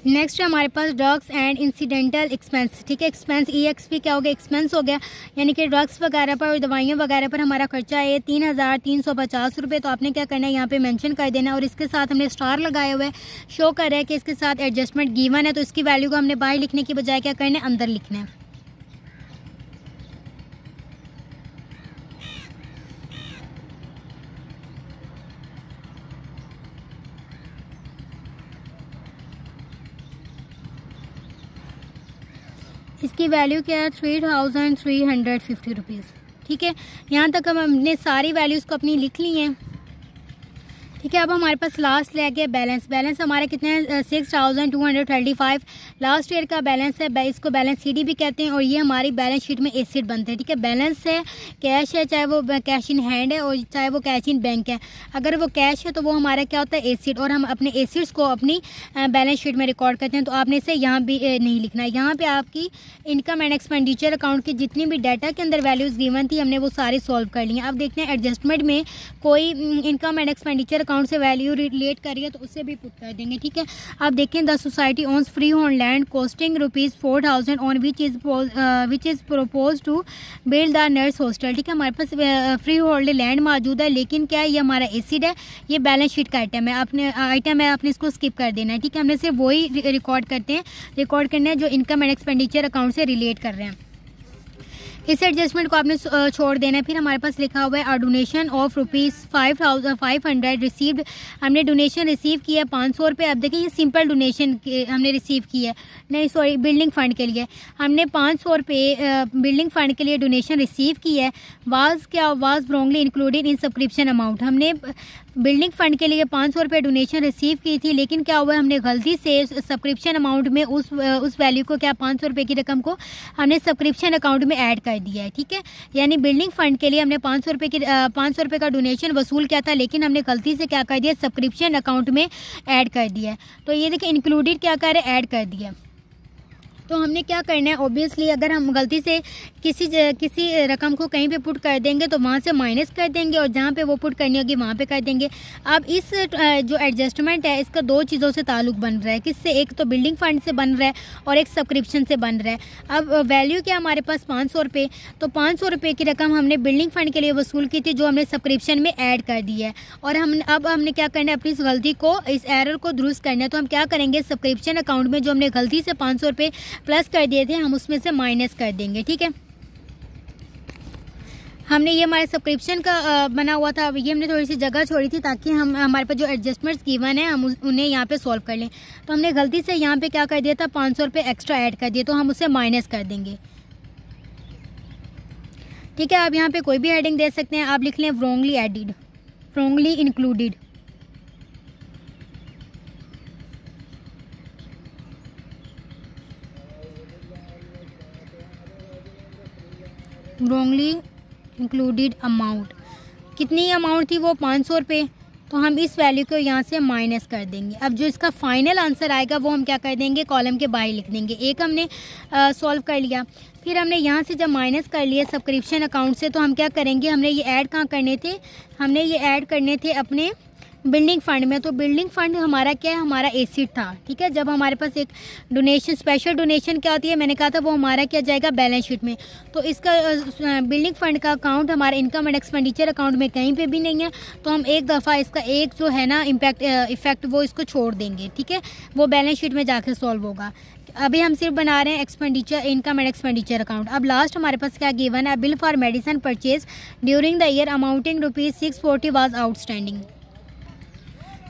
नेक्स्ट है हमारे पास ड्रग्स एंड इंसिडेंटल एक्सपेंस ठीक है एक्सपेंस ई एक्स पी क्या हो गया? एक्सपेंस हो गया। यानी कि ड्रग्स वगैरह पर और दवाइयों वगैरह पर हमारा खर्चा है तीन हज़ार तीन सौ पचास रुपये तो आपने क्या करना है? यहाँ पे मेंशन कर देना और इसके साथ हमने स्टार लगाए हुए शो कर रहे हैं कि इसके साथ एडजस्टमेंट गीवन है तो इसकी वैल्यू को हमने बाहर लिखने की बजाय क्या करना है? अंदर लिखना है। इसकी वैल्यू क्या है? Three thousand three hundred fifty rupees ठीक है? यहाँ तक हम हमने सारी वैल्यूज़ को अपनी लिख ली हैं। ठीक है, अब हमारे पास लास्ट रह गया बैलेंस बैलेंस हमारे कितने six thousand two hundred thirty five last year का बैलेंस है इसको बैलेंस सीडी भी कहते हैं और ये हमारी बैलेंस शीट में एसिड बनते हैं, ठीक है? बैलेंस है कैश है, चाहे वो कैश इन हैंड है और चाहे वो कैश इन बैंक है. अगर वो कैश है तो वो हमारा क्या होता है? एसिड और हम अपने एसिड्स को अपनी बैलेंस शीट में रिकॉर्ड करते हैं. तो आपने इसे यहाँ भी नहीं लिखना है. यहाँ पर आपकी इनकम एंड एक्सपेंडिचर अकाउंट की जितनी भी डाटा के अंदर वैल्यूज़ गिवन थी, हमने वो सारी सॉल्व कर ली अब देखते हैं एडजस्टमेंट में कोई इनकम एंड एक्सपेंडिचर अकाउंट से वैल्यू रिलेट करिए तो उससे भी पुट कर देंगे, ठीक है? अब देखें द सोसाइटी ओन्स फ्री होन land costing rupees four thousand on which is which is propose to build the nurse hostel ठीक है? हमारे पास फ्री होल्ड लैंड मौजूद है, लेकिन क्या है ये हमारा एसिड है? ये बैलेंस शीट का आइटम है। अपने आइटम है, आपने इसको स्किप कर देना है, ठीक है? हमने सिर्फ़ वही रिकॉर्ड करते हैं रिकॉर्ड करना है जो इनकम एंड एक्सपेंडिचर अकाउंट से रिलेट कर रहे हैं। इस एडजस्टमेंट को आपने छोड़ देना है। फिर हमारे पास लिखा हुआ है donation of rupees five thousand five hundred received हमने डोनेशन रिसीव किया है पाँच सौ रुपये अब देखिए ये सिंपल डोनेशन हमने रिसीव किया है। नहीं सॉरी बिल्डिंग फंड के लिए। हमने पाँच सौ रुपये बिल्डिंग फंड के लिए डोनेशन रिसीव किया है। वाज क्या was wrongly included in subscription amount हमने बिल्डिंग फंड के लिए पाँच सौ रुपये डोनेशन रिसीव की थी, लेकिन क्या हुआ, हमने गलती से सब्सक्रिप्शन अमाउंट में उस उस वैल्यू को, क्या पाँच सौ रुपये की रकम को, हमने सब्सक्रिप्शन अकाउंट में ऐड कर दिया है, ठीक है? यानी बिल्डिंग फंड के लिए हमने पाँच सौ रुपये की पाँच सौ रुपये का डोनेशन वसूल किया था, लेकिन हमने गलती से क्या कर दिया सब्सक्रिप्शन अकाउंट में ऐड कर दिया तो ये देखिए इंक्लूडेड क्या कर रहे ऐड कर दिया तो हमने क्या करना है? ऑब्वियसली अगर हम गलती से किसी किसी रकम को कहीं पे पुट कर देंगे तो वहाँ से माइनस कर देंगे और जहाँ पे वो पुट करनी होगी, वहाँ पे कर देंगे। अब इस जो एडजस्टमेंट है, इसका दो चीज़ों से ताल्लुक बन रहा है। किससे? एक तो बिल्डिंग फंड से बन रहा है और एक सब्सक्रिप्शन से बन रहा है। अब वैल्यू क्या हमारे पास? पाँच सौ रुपये तो पाँच सौ रुपये की रकम हमने बिल्डिंग फंड के लिए वसूल की थी, जो हमने सब्सक्रिप्शन में ऐड कर दी है। और हम, अब हमने क्या करना है? अपनी इस गलती को, इस एरर को दुरुस्त करना है। तो हम क्या करेंगे? सब्सक्रिप्शन अकाउंट में जो हमने गलती से पाँच सौ रुपये प्लस कर दिए थे, हम उसमें से माइनस कर देंगे, ठीक है? हमने ये हमारे सब्सक्रिप्शन का बना हुआ था ये हमने थोड़ी सी जगह छोड़ी थी ताकि हम, हमारे पास जो एडजस्टमेंट्स गिवन है, हम उन्हें यहाँ पे सॉल्व कर लें। तो हमने गलती से यहाँ पे क्या कर दिया था, पाँच सौ रुपये एक्स्ट्रा ऐड कर दिए तो हम उसे माइनस कर देंगे। ठीक है, आप यहाँ पे कोई भी हेडिंग दे सकते हैं, आप लिख लें wrongly added wrongly included wrongly included amount कितनी अमाउंट थी वो? पाँच सौ रुपये तो हम इस वैल्यू को यहाँ से माइनस कर देंगे। अब जो इसका फाइनल आंसर आएगा, वो हम क्या कर देंगे? कॉलम के बाहर लिख देंगे। एक हमने सॉल्व कर लिया। फिर हमने यहाँ से जब माइनस कर लिया सब्सक्रिप्शन अकाउंट से तो हम क्या करेंगे? हमने ये ऐड कहाँ करने थे? हमने ये ऐड करने थे अपने बिल्डिंग फंड में तो बिल्डिंग फंड हमारा क्या है? हमारा एसिड था, ठीक है? जब हमारे पास एक डोनेशन स्पेशल डोनेशन क्या होती है? मैंने कहा था वो हमारा क्या जाएगा? बैलेंस शीट में। तो इसका बिल्डिंग फंड का अकाउंट हमारा इनकम एंड एक्सपेंडिचर अकाउंट में कहीं पे भी नहीं है। तो हम एक दफ़ा इसका, एक जो है ना इम्पैक्ट इफ़ेक्ट वो इसको छोड़ देंगे, ठीक है? वो बैलेंस शीट में जाकर सॉल्व होगा। अभी हम सिर्फ़ बना रहे हैं expenditure income and expenditure account अब लास्ट हमारे पास क्या गिवन है? Bill for medicine purchase during the year amounting rupees six forty was outstanding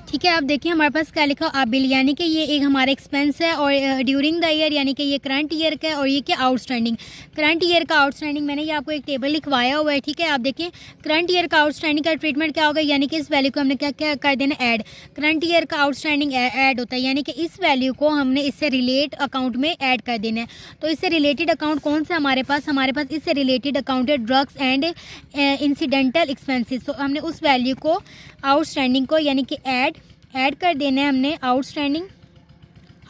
ठीक है, आप देखिए हमारे पास क्या लिखा, आप बिल, यानी कि ये एक हमारा एक्सपेंस है और ड्यूरिंग द ईयर यानी कि ये करंट ईयर का और ये क्या आउटस्टैंडिंग करंट ईयर का आउटस्टैंडिंग मैंने ये आपको एक टेबल लिखवाया हुआ है, ठीक है? आप देखिए करंट ईयर का आउटस्टैंडिंग का ट्रीटमेंट क्या होगा? यानी कि इस वैल्यू को हमने क्या क्या कर देना ऐड करंट ईयर का आउटस्टैंडिंग ऐड होता है, यानी कि इस वैल्यू को हमने इससे रिलेट अकाउंट में ऐड कर देना है। तो इससे रिलेटेड अकाउंट कौन सा हमारे पास? हमारे पास इससे रिलेटेड अकाउंट है ड्रग्स एंड इंसिडेंटल एक्सपेंसिस तो हमने उस वैल्यू को आउटस्टैंडिंग को यानी कि ऐड ऐड कर देना है हमने outstanding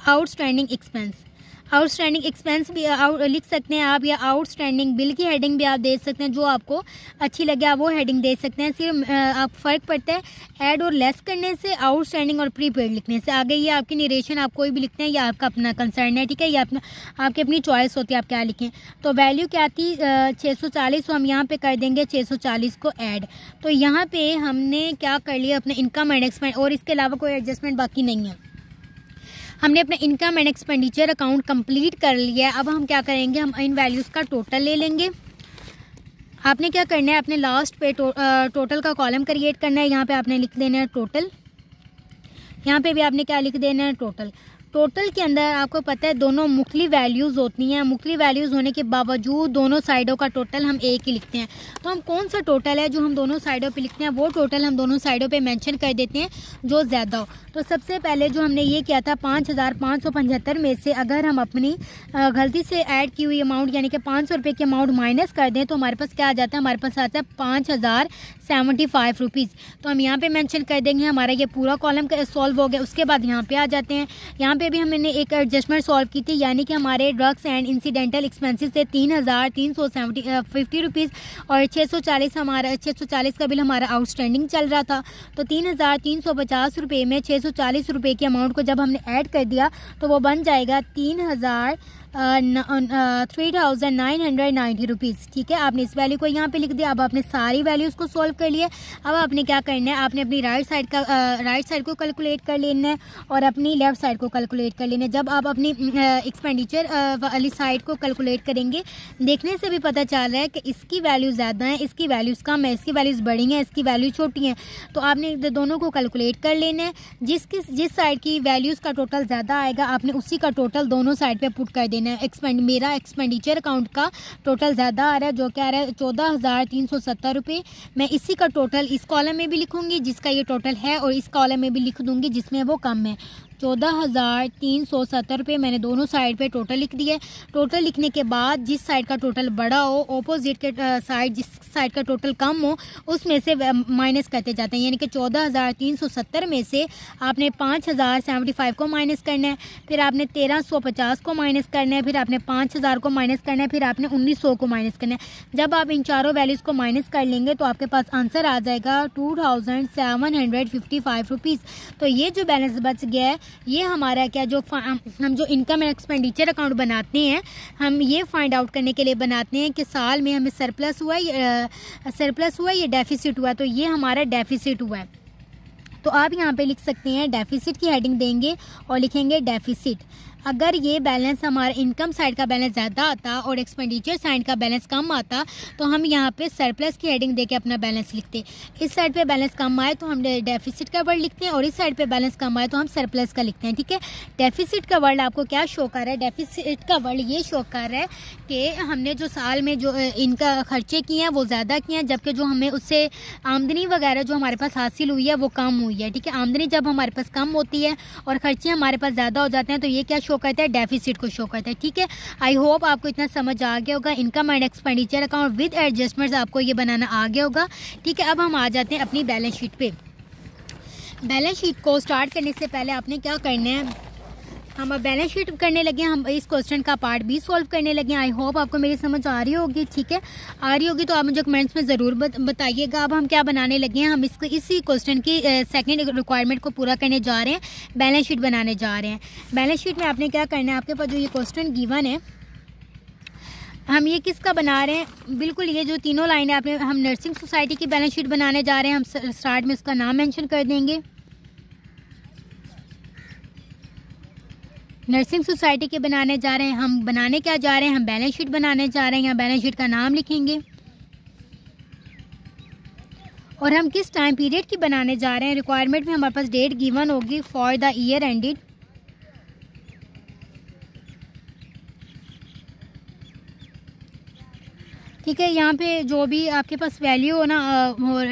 outstanding expense outstanding expense भी आउट लिख सकते हैं आप, या आउटस्टैंडिंग बिल की हेडिंग भी आप दे सकते हैं, जो आपको अच्छी लगे, आप वो हेडिंग दे सकते हैं। सिर्फ़ आप फ़र्क पड़ता है ऐड और लेस करने से, आउटस्टैंडिंग और प्रीपेड लिखने से। आगे ये आपकी निरेशन आप कोई भी लिखते हैं, या आपका अपना कंसर्न है, ठीक है? या अपना, आपकी अपनी चॉइस होती है, आप क्या लिखें। तो वैल्यू क्या थी? छः सौ चालीस तो हम यहाँ पे कर देंगे छः सौ चालीस को ऐड तो यहाँ पे हमने क्या कर लिया, अपने इनकम एंड एक्सपेंड और इसके अलावा कोई एडजस्टमेंट बाकी नहीं है। हमने अपना income and expenditure account complete कर लिया है। अब हम क्या करेंगे? हम इन वैल्यूज़ का टोटल ले लेंगे। आपने क्या करना है? अपने लास्ट पे टो, टोटल का कॉलम क्रिएट करना है। यहाँ पे आपने लिख देना है टोटल यहाँ पे भी आपने क्या लिख देना है? टोटल टोटल के अंदर आपको पता है दोनों मुख्तलि वैल्यूज़ होती हैं। मुख्तलि वैल्यूज़ होने के बावजूद दोनों साइडों का टोटल हम एक ही लिखते हैं। तो हम कौन सा टोटल है जो हम दोनों साइडों पे लिखते हैं? वो टोटल हम दोनों साइडों पे मेंशन कर देते हैं जो ज़्यादा हो। तो सबसे पहले जो हमने ये किया था, पाँच हज़ार पाँच सौ पचहत्तर में से अगर हम अपनी गलती से ऐड की हुई अमाउंट यानी कि पाँच सौ रुपये की अमाउंट माइनस कर दें तो हमारे पास क्या आ जाता है? हमारे पास आता है पाँच हज़ार सेवेंटी फाइव रुपीज़ तो हम यहाँ पे मैंशन कर देंगे, हमारा ये पूरा कॉलम सॉल्व हो गया। उसके बाद यहाँ पे आ जाते हैं। यहाँ पे भी हमने एक एडजस्टमेंट सॉल्व की थी, यानी कि हमारे ड्रग्स एंड इंसिडेंटल एक्सपेंसेस थे तीन हज़ार तीन सौ सेवेंटी फिफ्टी रुपीज़ और छः सौ चालीस हमारा छः सौ चालीस का बिल हमारा आउटस्टैंडिंग चल रहा था। तो तीन हज़ार तीन सौ पचास रुपये में छः सौ चालीस रुपये के अमाउंट को जब हमने ऐड कर दिया तो वो बन जाएगा तीन हज़ार three thousand nine hundred ninety rupees ठीक है? आपने इस वैल्यू को यहाँ पे लिख दिया। अब आपने सारी वैल्यूज़ को सॉल्व कर लिया अब आपने क्या करना है? आपने अपनी राइट साइड का राइट साइड को कैलकुलेट कर लेना है और अपनी लेफ़्ट साइड को कैलकुलेट कर लेना है। जब आप अपनी एक्सपेंडिचर वाली साइड को कैलकुलेट करेंगे, देखने से भी पता चल रहा है कि इसकी वैल्यू ज़्यादा है, इसकी वैल्यूज़ कम है, इसकी वैल्यूज़ बड़ी हैं, इसकी वैल्यू छोटी हैं। तो आपने दोनों को कैलकुलेट कर लेना है। जिस जिस साइड की वैल्यूज़ का टोटल ज़्यादा आएगा, आपने उसी का टोटल दोनों साइड पर पुट कर देना है एक्सपेंड मेरा एक्सपेंडिचर अकाउंट का टोटल ज़्यादा आ रहा है, जो क्या रहा है, चौदह हज़ार तीन सौ सत्तर रुपये मैं इसी का टोटल इस कॉलम में भी लिखूँगी जिसका ये टोटल है और इस कॉलम में भी लिख दूँगी जिसमें वो कम है। चौदह हज़ार तीन सौ सत्तर रुपये मैंने दोनों साइड पे टोटल लिख दिए। टोटल लिखने के बाद जिस साइड का टोटल बड़ा हो ऑपोजिट के साइड, जिस साइड का टोटल कम हो, उसमें से माइनस करते जाते हैं। यानी कि चौदह हज़ार तीन सौ सत्तर में से आपने पाँच हज़ार सेवेंटी फाइव को माइनस करना है, फिर आपने तेरह सौ पचास को माइनस करना है, फिर आपने पाँच हज़ार को माइनस करना है, फिर आपने उन्नीस सौ को माइनस करना है। जब आप इन चारों वैल्यूज़ को माइनस कर लेंगे तो आपके पास आंसर आ जाएगा two thousand seven hundred fifty five rupees तो ये जो बैलेंस बच गया है ये हमारा क्या जो हम जो इनकम एंड एक्सपेंडिचर अकाउंट बनाते हैं, हम ये फाइंड आउट करने के लिए बनाते हैं कि साल में हमें सरप्लस हुआ सरप्लस हुआ या डेफिसिट हुआ तो ये हमारा डेफिसिट हुआ है। तो आप यहाँ पे लिख सकते हैं डेफिसिट की हेडिंग देंगे और लिखेंगे डेफिसिट अगर ये बैलेंस हमारा इनकम साइड का बैलेंस ज़्यादा आता और एक्सपेंडिचर साइड का बैलेंस कम आता तो हम यहाँ पे सरप्लस की हेडिंग देके अपना बैलेंस लिखते। इस साइड पे बैलेंस कम आए तो हम डेफिसिट का वर्ड लिखते हैं और इस साइड पे बैलेंस कम आए तो हम सरप्लस का लिखते हैं, ठीक है? डेफिसिट का वर्ड आपको क्या शो कर रहा है? डेफिसिट का वर्ड ये शो कर रहा है कि हमने जो साल में जो इनका खर्चे किए हैं, वो ज़्यादा किए हैं, जबकि जो हमें उससे आमदनी वगैरह जो हमारे पास हासिल हुई है, वो कम हुई है, ठीक है? आमदनी जब हमारे पास कम होती है और खर्चे हमारे पास ज़्यादा हो जाते हैं तो ये क्या शो करता है डेफिसिट को शो करता है, ठीक है? आई होप आपको इतना समझ आ गया होगा income and expenditure account with adjustments आपको ये बनाना आ गया होगा, ठीक है? अब हम आ जाते हैं अपनी बैलेंस शीट पे। बैलेंस शीट को स्टार्ट करने से पहले आपने क्या करना है? हम अब बैलेंस शीट करने लगे हैं। हम इस क्वेश्चन का पार्ट भी सॉल्व करने लगे हैं। आई होप आपको मेरी समझ आ रही होगी, ठीक है? आ रही होगी तो आप मुझे कमेंट्स में ज़रूर बताइएगा। अब हम क्या बनाने लगे हैं? हम इसको इसी क्वेश्चन की सेकंड रिक्वायरमेंट को पूरा करने जा रहे हैं। बैलेंस शीट बनाने जा रहे हैं। बैलेंस शीट में आपने क्या करना है? आपके पास जो ये क्वेश्चन गिवन है, हम ये किसका बना रहे हैं? बिल्कुल, ये जो तीनों लाइन है, आपने, हम नर्सिंग सोसाइटी की बैलेंस शीट बनाने जा रहे हैं। हम स्टार्ट में उसका नाम मेंशन कर देंगे। नर्सिंग सोसाइटी के बनाने जा रहे हैं। हम बनाने क्या जा रहे हैं? हम बैलेंस शीट बनाने जा रहे हैं। यहाँ बैलेंस शीट का नाम लिखेंगे। और हम किस टाइम पीरियड की बनाने जा रहे हैं? रिक्वायरमेंट में हमारे पास डेट गिवन होगी फॉर द ईयर एंडेड ठीक है, यहाँ पे जो भी आपके पास वैल्यू हो ना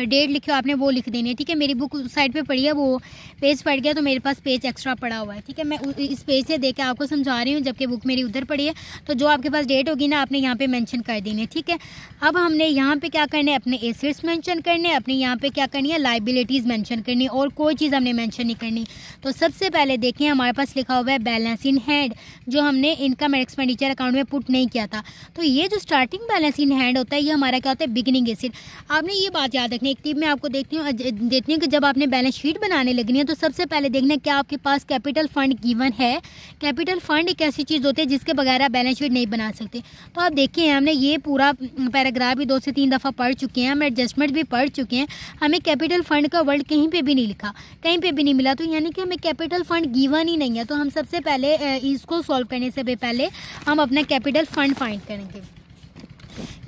डेट लिखे हो, आपने वो लिख देनी है, ठीक है? मेरी बुक साइड पे पड़ी है, वो पेज पड़ गया तो मेरे पास पेज एक्स्ट्रा पड़ा हुआ है, ठीक है? मैं इस पेज से देख के आपको समझा रही हूँ, जबकि बुक मेरी उधर पड़ी है तो जो आपके पास डेट होगी ना, आपने यहाँ पे मैंशन कर देनी है, ठीक है? अब हमने यहाँ पे क्या करना है, अपने एसेट्स मैंशन करने अपने यहाँ पे क्या करनी है लाइबिलिटीज़ मैंशन करनी और कोई चीज़ हमने मैंशन नहीं करनी। तो सबसे पहले देखें हमारे पास लिखा हुआ है बैलेंस इन हैंड जो हमने इनकम एंड एक्सपेंडिचर अकाउंट में पुट नहीं किया था। तो ये जो स्टार्टिंग बैलेंस इन हैंड होता है, ये हमारा क्या होता है बिगिनिंग एसिड आपने ये बात याद रखनी एक टिप में आपको देखती हूँ देखती हूँ कि जब आपने बैलेंस शीट बनाने लगनी है तो सबसे पहले देखना क्या आपके पास कैपिटल फंड गिवन है। कैपिटल फंड एक ऐसी चीज़ होती है जिसके बगैर आप बैलेंस शीट नहीं बना सकते। तो आप देखिए, हमने ये पूरा पैराग्राफ भी दो से तीन दफ़ा पढ़ चुके हैं, हम एडजस्टमेंट भी पढ़ चुके हैं। हमें कैपिटल फंड का वर्ड कहीं पर भी नहीं लिखा, कहीं पर भी नहीं मिला तो यानी कि हमें कैपिटल फंड गिवन ही नहीं है। तो हम सबसे पहले इसको सॉल्व करने से पहले हम अपना कैपिटल फंड फाइंड करेंगे।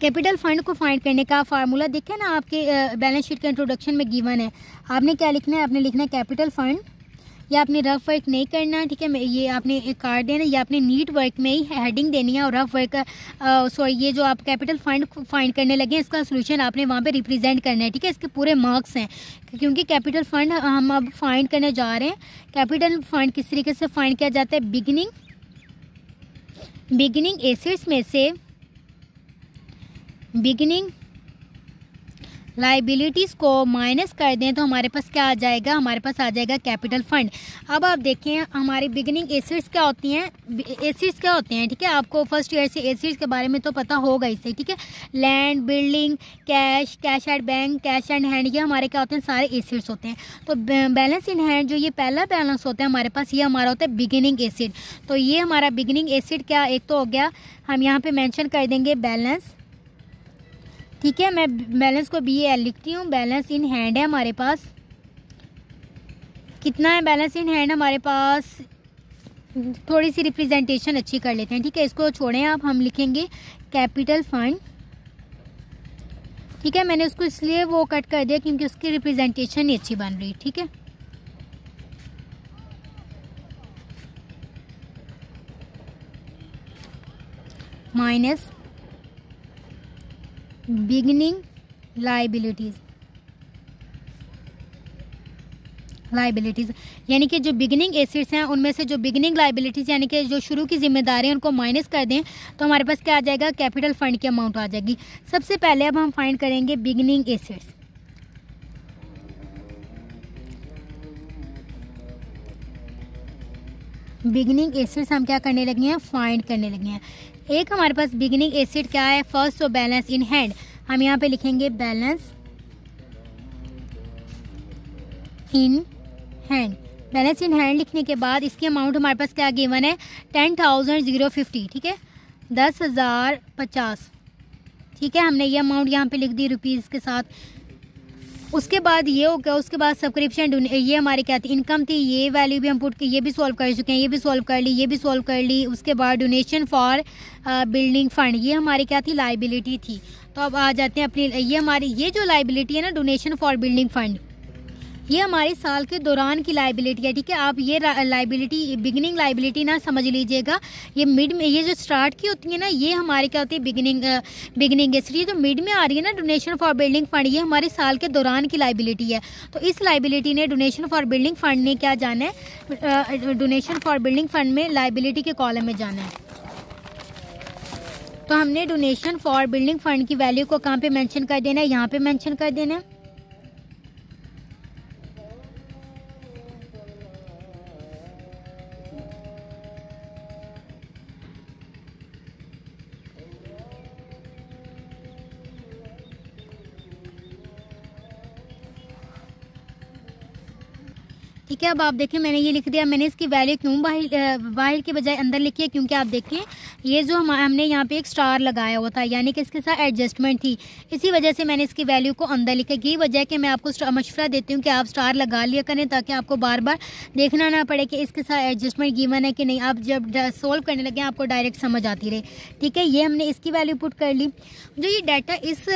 कैपिटल फंड को फाइंड करने का फार्मूला देखे ना आपके बैलेंस शीट के इंट्रोडक्शन में गिवन है। आपने क्या लिखना है? आपने लिखना है कैपिटल फंड, या आपने रफ वर्क नहीं करना, ठीक है? ये आपने एक कार्ड देना या आपने नीट वर्क में ही हेडिंग देनी है, और रफ वर्क सॉरी ये जो आप कैपिटल फंड फाइंड करने लगे हैं, इसका सोल्यूशन आपने वहाँ पे रिप्रेजेंट करना है, ठीक है? इसके पूरे मार्क्स हैं। क्योंकि कैपिटल फंड हम अब फाइंड करने जा रहे हैं। कैपिटल फंड किस तरीके से फाइंड किया जाता है? बिगिनिंग बिगिनिंग एसिड्स में से बिगिनिंग लाइबिलिटीज़ को माइनस कर दें तो हमारे पास क्या आ जाएगा? हमारे पास आ जाएगा कैपिटल फंड अब आप देखें, हमारी बिगिनिंग एसिड्स क्या होती हैं? एसिड्स क्या होते हैं? ठीक है, आपको फ़र्स्ट ईयर से एसिड्स के बारे में तो पता होगा इससे ठीक है? Land building cash cash at bank cash and hand ये हमारे क्या होते हैं? सारे एसिड्स होते हैं. तो बैलेंस इन हैंड जो ये पहला बैलेंस होता है हमारे पास, ये हमारा होता है बिगिनिंग एसिड तो ये हमारा बिगिनिंग एसिड क्या, एक तो हो गया, हम यहाँ पे मैंशन कर देंगे बैलेंस ठीक है, मैं बैलेंस को बी एल लिखती हूँ। बैलेंस इन हैंड है हमारे पास। कितना है बैलेंस इन हैंड हमारे पास? थोड़ी सी रिप्रेजेंटेशन अच्छी कर लेते हैं, ठीक है? इसको छोड़ें आप, हम लिखेंगे कैपिटल फंड ठीक है, मैंने उसको इसलिए वो कट कर दिया क्योंकि उसकी रिप्रेजेंटेशन ही अच्छी बन रही, ठीक है? माइनस बिगनिंग लाइबिलिटीज़ लाइबिलिटीज़ यानी कि जो बिगनिंग एसिड्स हैं, उनमें से जो बिगनिंग लाइबिलिटीज़ यानी कि जो शुरू की ज़िम्मेदारी उनको माइनस कर दें तो हमारे पास क्या आ जाएगा? कैपिटल फंड की अमाउंट आ जाएगी। सबसे पहले अब हम फाइंड करेंगे बिगनिंग एसिड्स बिगनिंग एसिड्स हम क्या करने लगे हैं? फाइंड करने लगे हैं। एक हमारे पास बिगिनिंग एसिड क्या है? फ़र्स्ट तो बैलेंस इन हैंड हम यहाँ पे लिखेंगे balance in hand balance in hand लिखने के बाद इसकी अमाउंट हमारे पास क्या गिवन है? टेन थाउज़ेंड ज़ीरो फिफ्टी ठीक है? दस हज़ार पचास। ठीक है? हमने ये अमाउंट यहाँ पे लिख दी रुपीज़ के साथ। उसके बाद ये हो गया, उसके बाद सब्सक्रिप्शन ये हमारी क्या थी? इनकम थी, ये वैल्यू भी हम पुट ये भी सॉल्व कर चुके हैं, ये भी सॉल्व कर ली, ये भी सॉल्व कर ली। उसके बाद डोनेशन फॉर बिल्डिंग फंड ये हमारी क्या थी? लाइबिलिटी थी। तो अब आ जाते हैं अपनी, ये हमारी, ये जो लाइबिलिटी है ना डोनेशन फॉर बिल्डिंग फंड ये हमारे साल के दौरान की लाइबिलिटी है, ठीक है? आप ये लाइबिलिटी बिगनिंग लाइबिलिटी ना समझ लीजिएगा। ये मिड में, ये जो स्टार्ट की होती है ना, ये हमारे क्या होती है? बिगिनिंग बिगिनिंग इसलिए जो मिड में आ रही है ना डोनेशन फॉर बिल्डिंग फंड ये हमारे साल के दौरान की लाइबिलिटी है। तो इस लाइबिलिटी ने डोनेशन फॉर बिल्डिंग फंड ने क्या जाना है? डोनेशन फॉर बिल्डिंग फंड में लाइबिलिटी के कॉलम में जाना है। तो हमने डोनेशन फॉर बिल्डिंग फंड की वैल्यू को कहाँ पे मेंशन कर देना है? यहाँ पे मेंशन कर देना है। ठीक है, अब आप देखें, मैंने ये लिख दिया, मैंने इसकी वैल्यू क्यों बाहर के बजाय अंदर लिखी है, क्योंकि आप देखें, ये जो हम, हमने यहाँ पे एक स्टार लगाया हुआ था, यानी कि इसके साथ एडजस्टमेंट थी। इसी वजह से मैंने इसकी वैल्यू को अंदर लिखा, यही वजह कि मैं आपको मशवरा देती हूँ कि आप स्टार लगा लिया करें, ताकि आपको बार बार देखना ना पड़े कि इसके साथ एडजस्टमेंट गिवन है कि नहीं। आप जब सोल्व करने लगे, आपको डायरेक्ट समझ आती रहे। ठीक है, ये हमने इसकी वैल्यू पुट कर ली। जो ये डाटा इस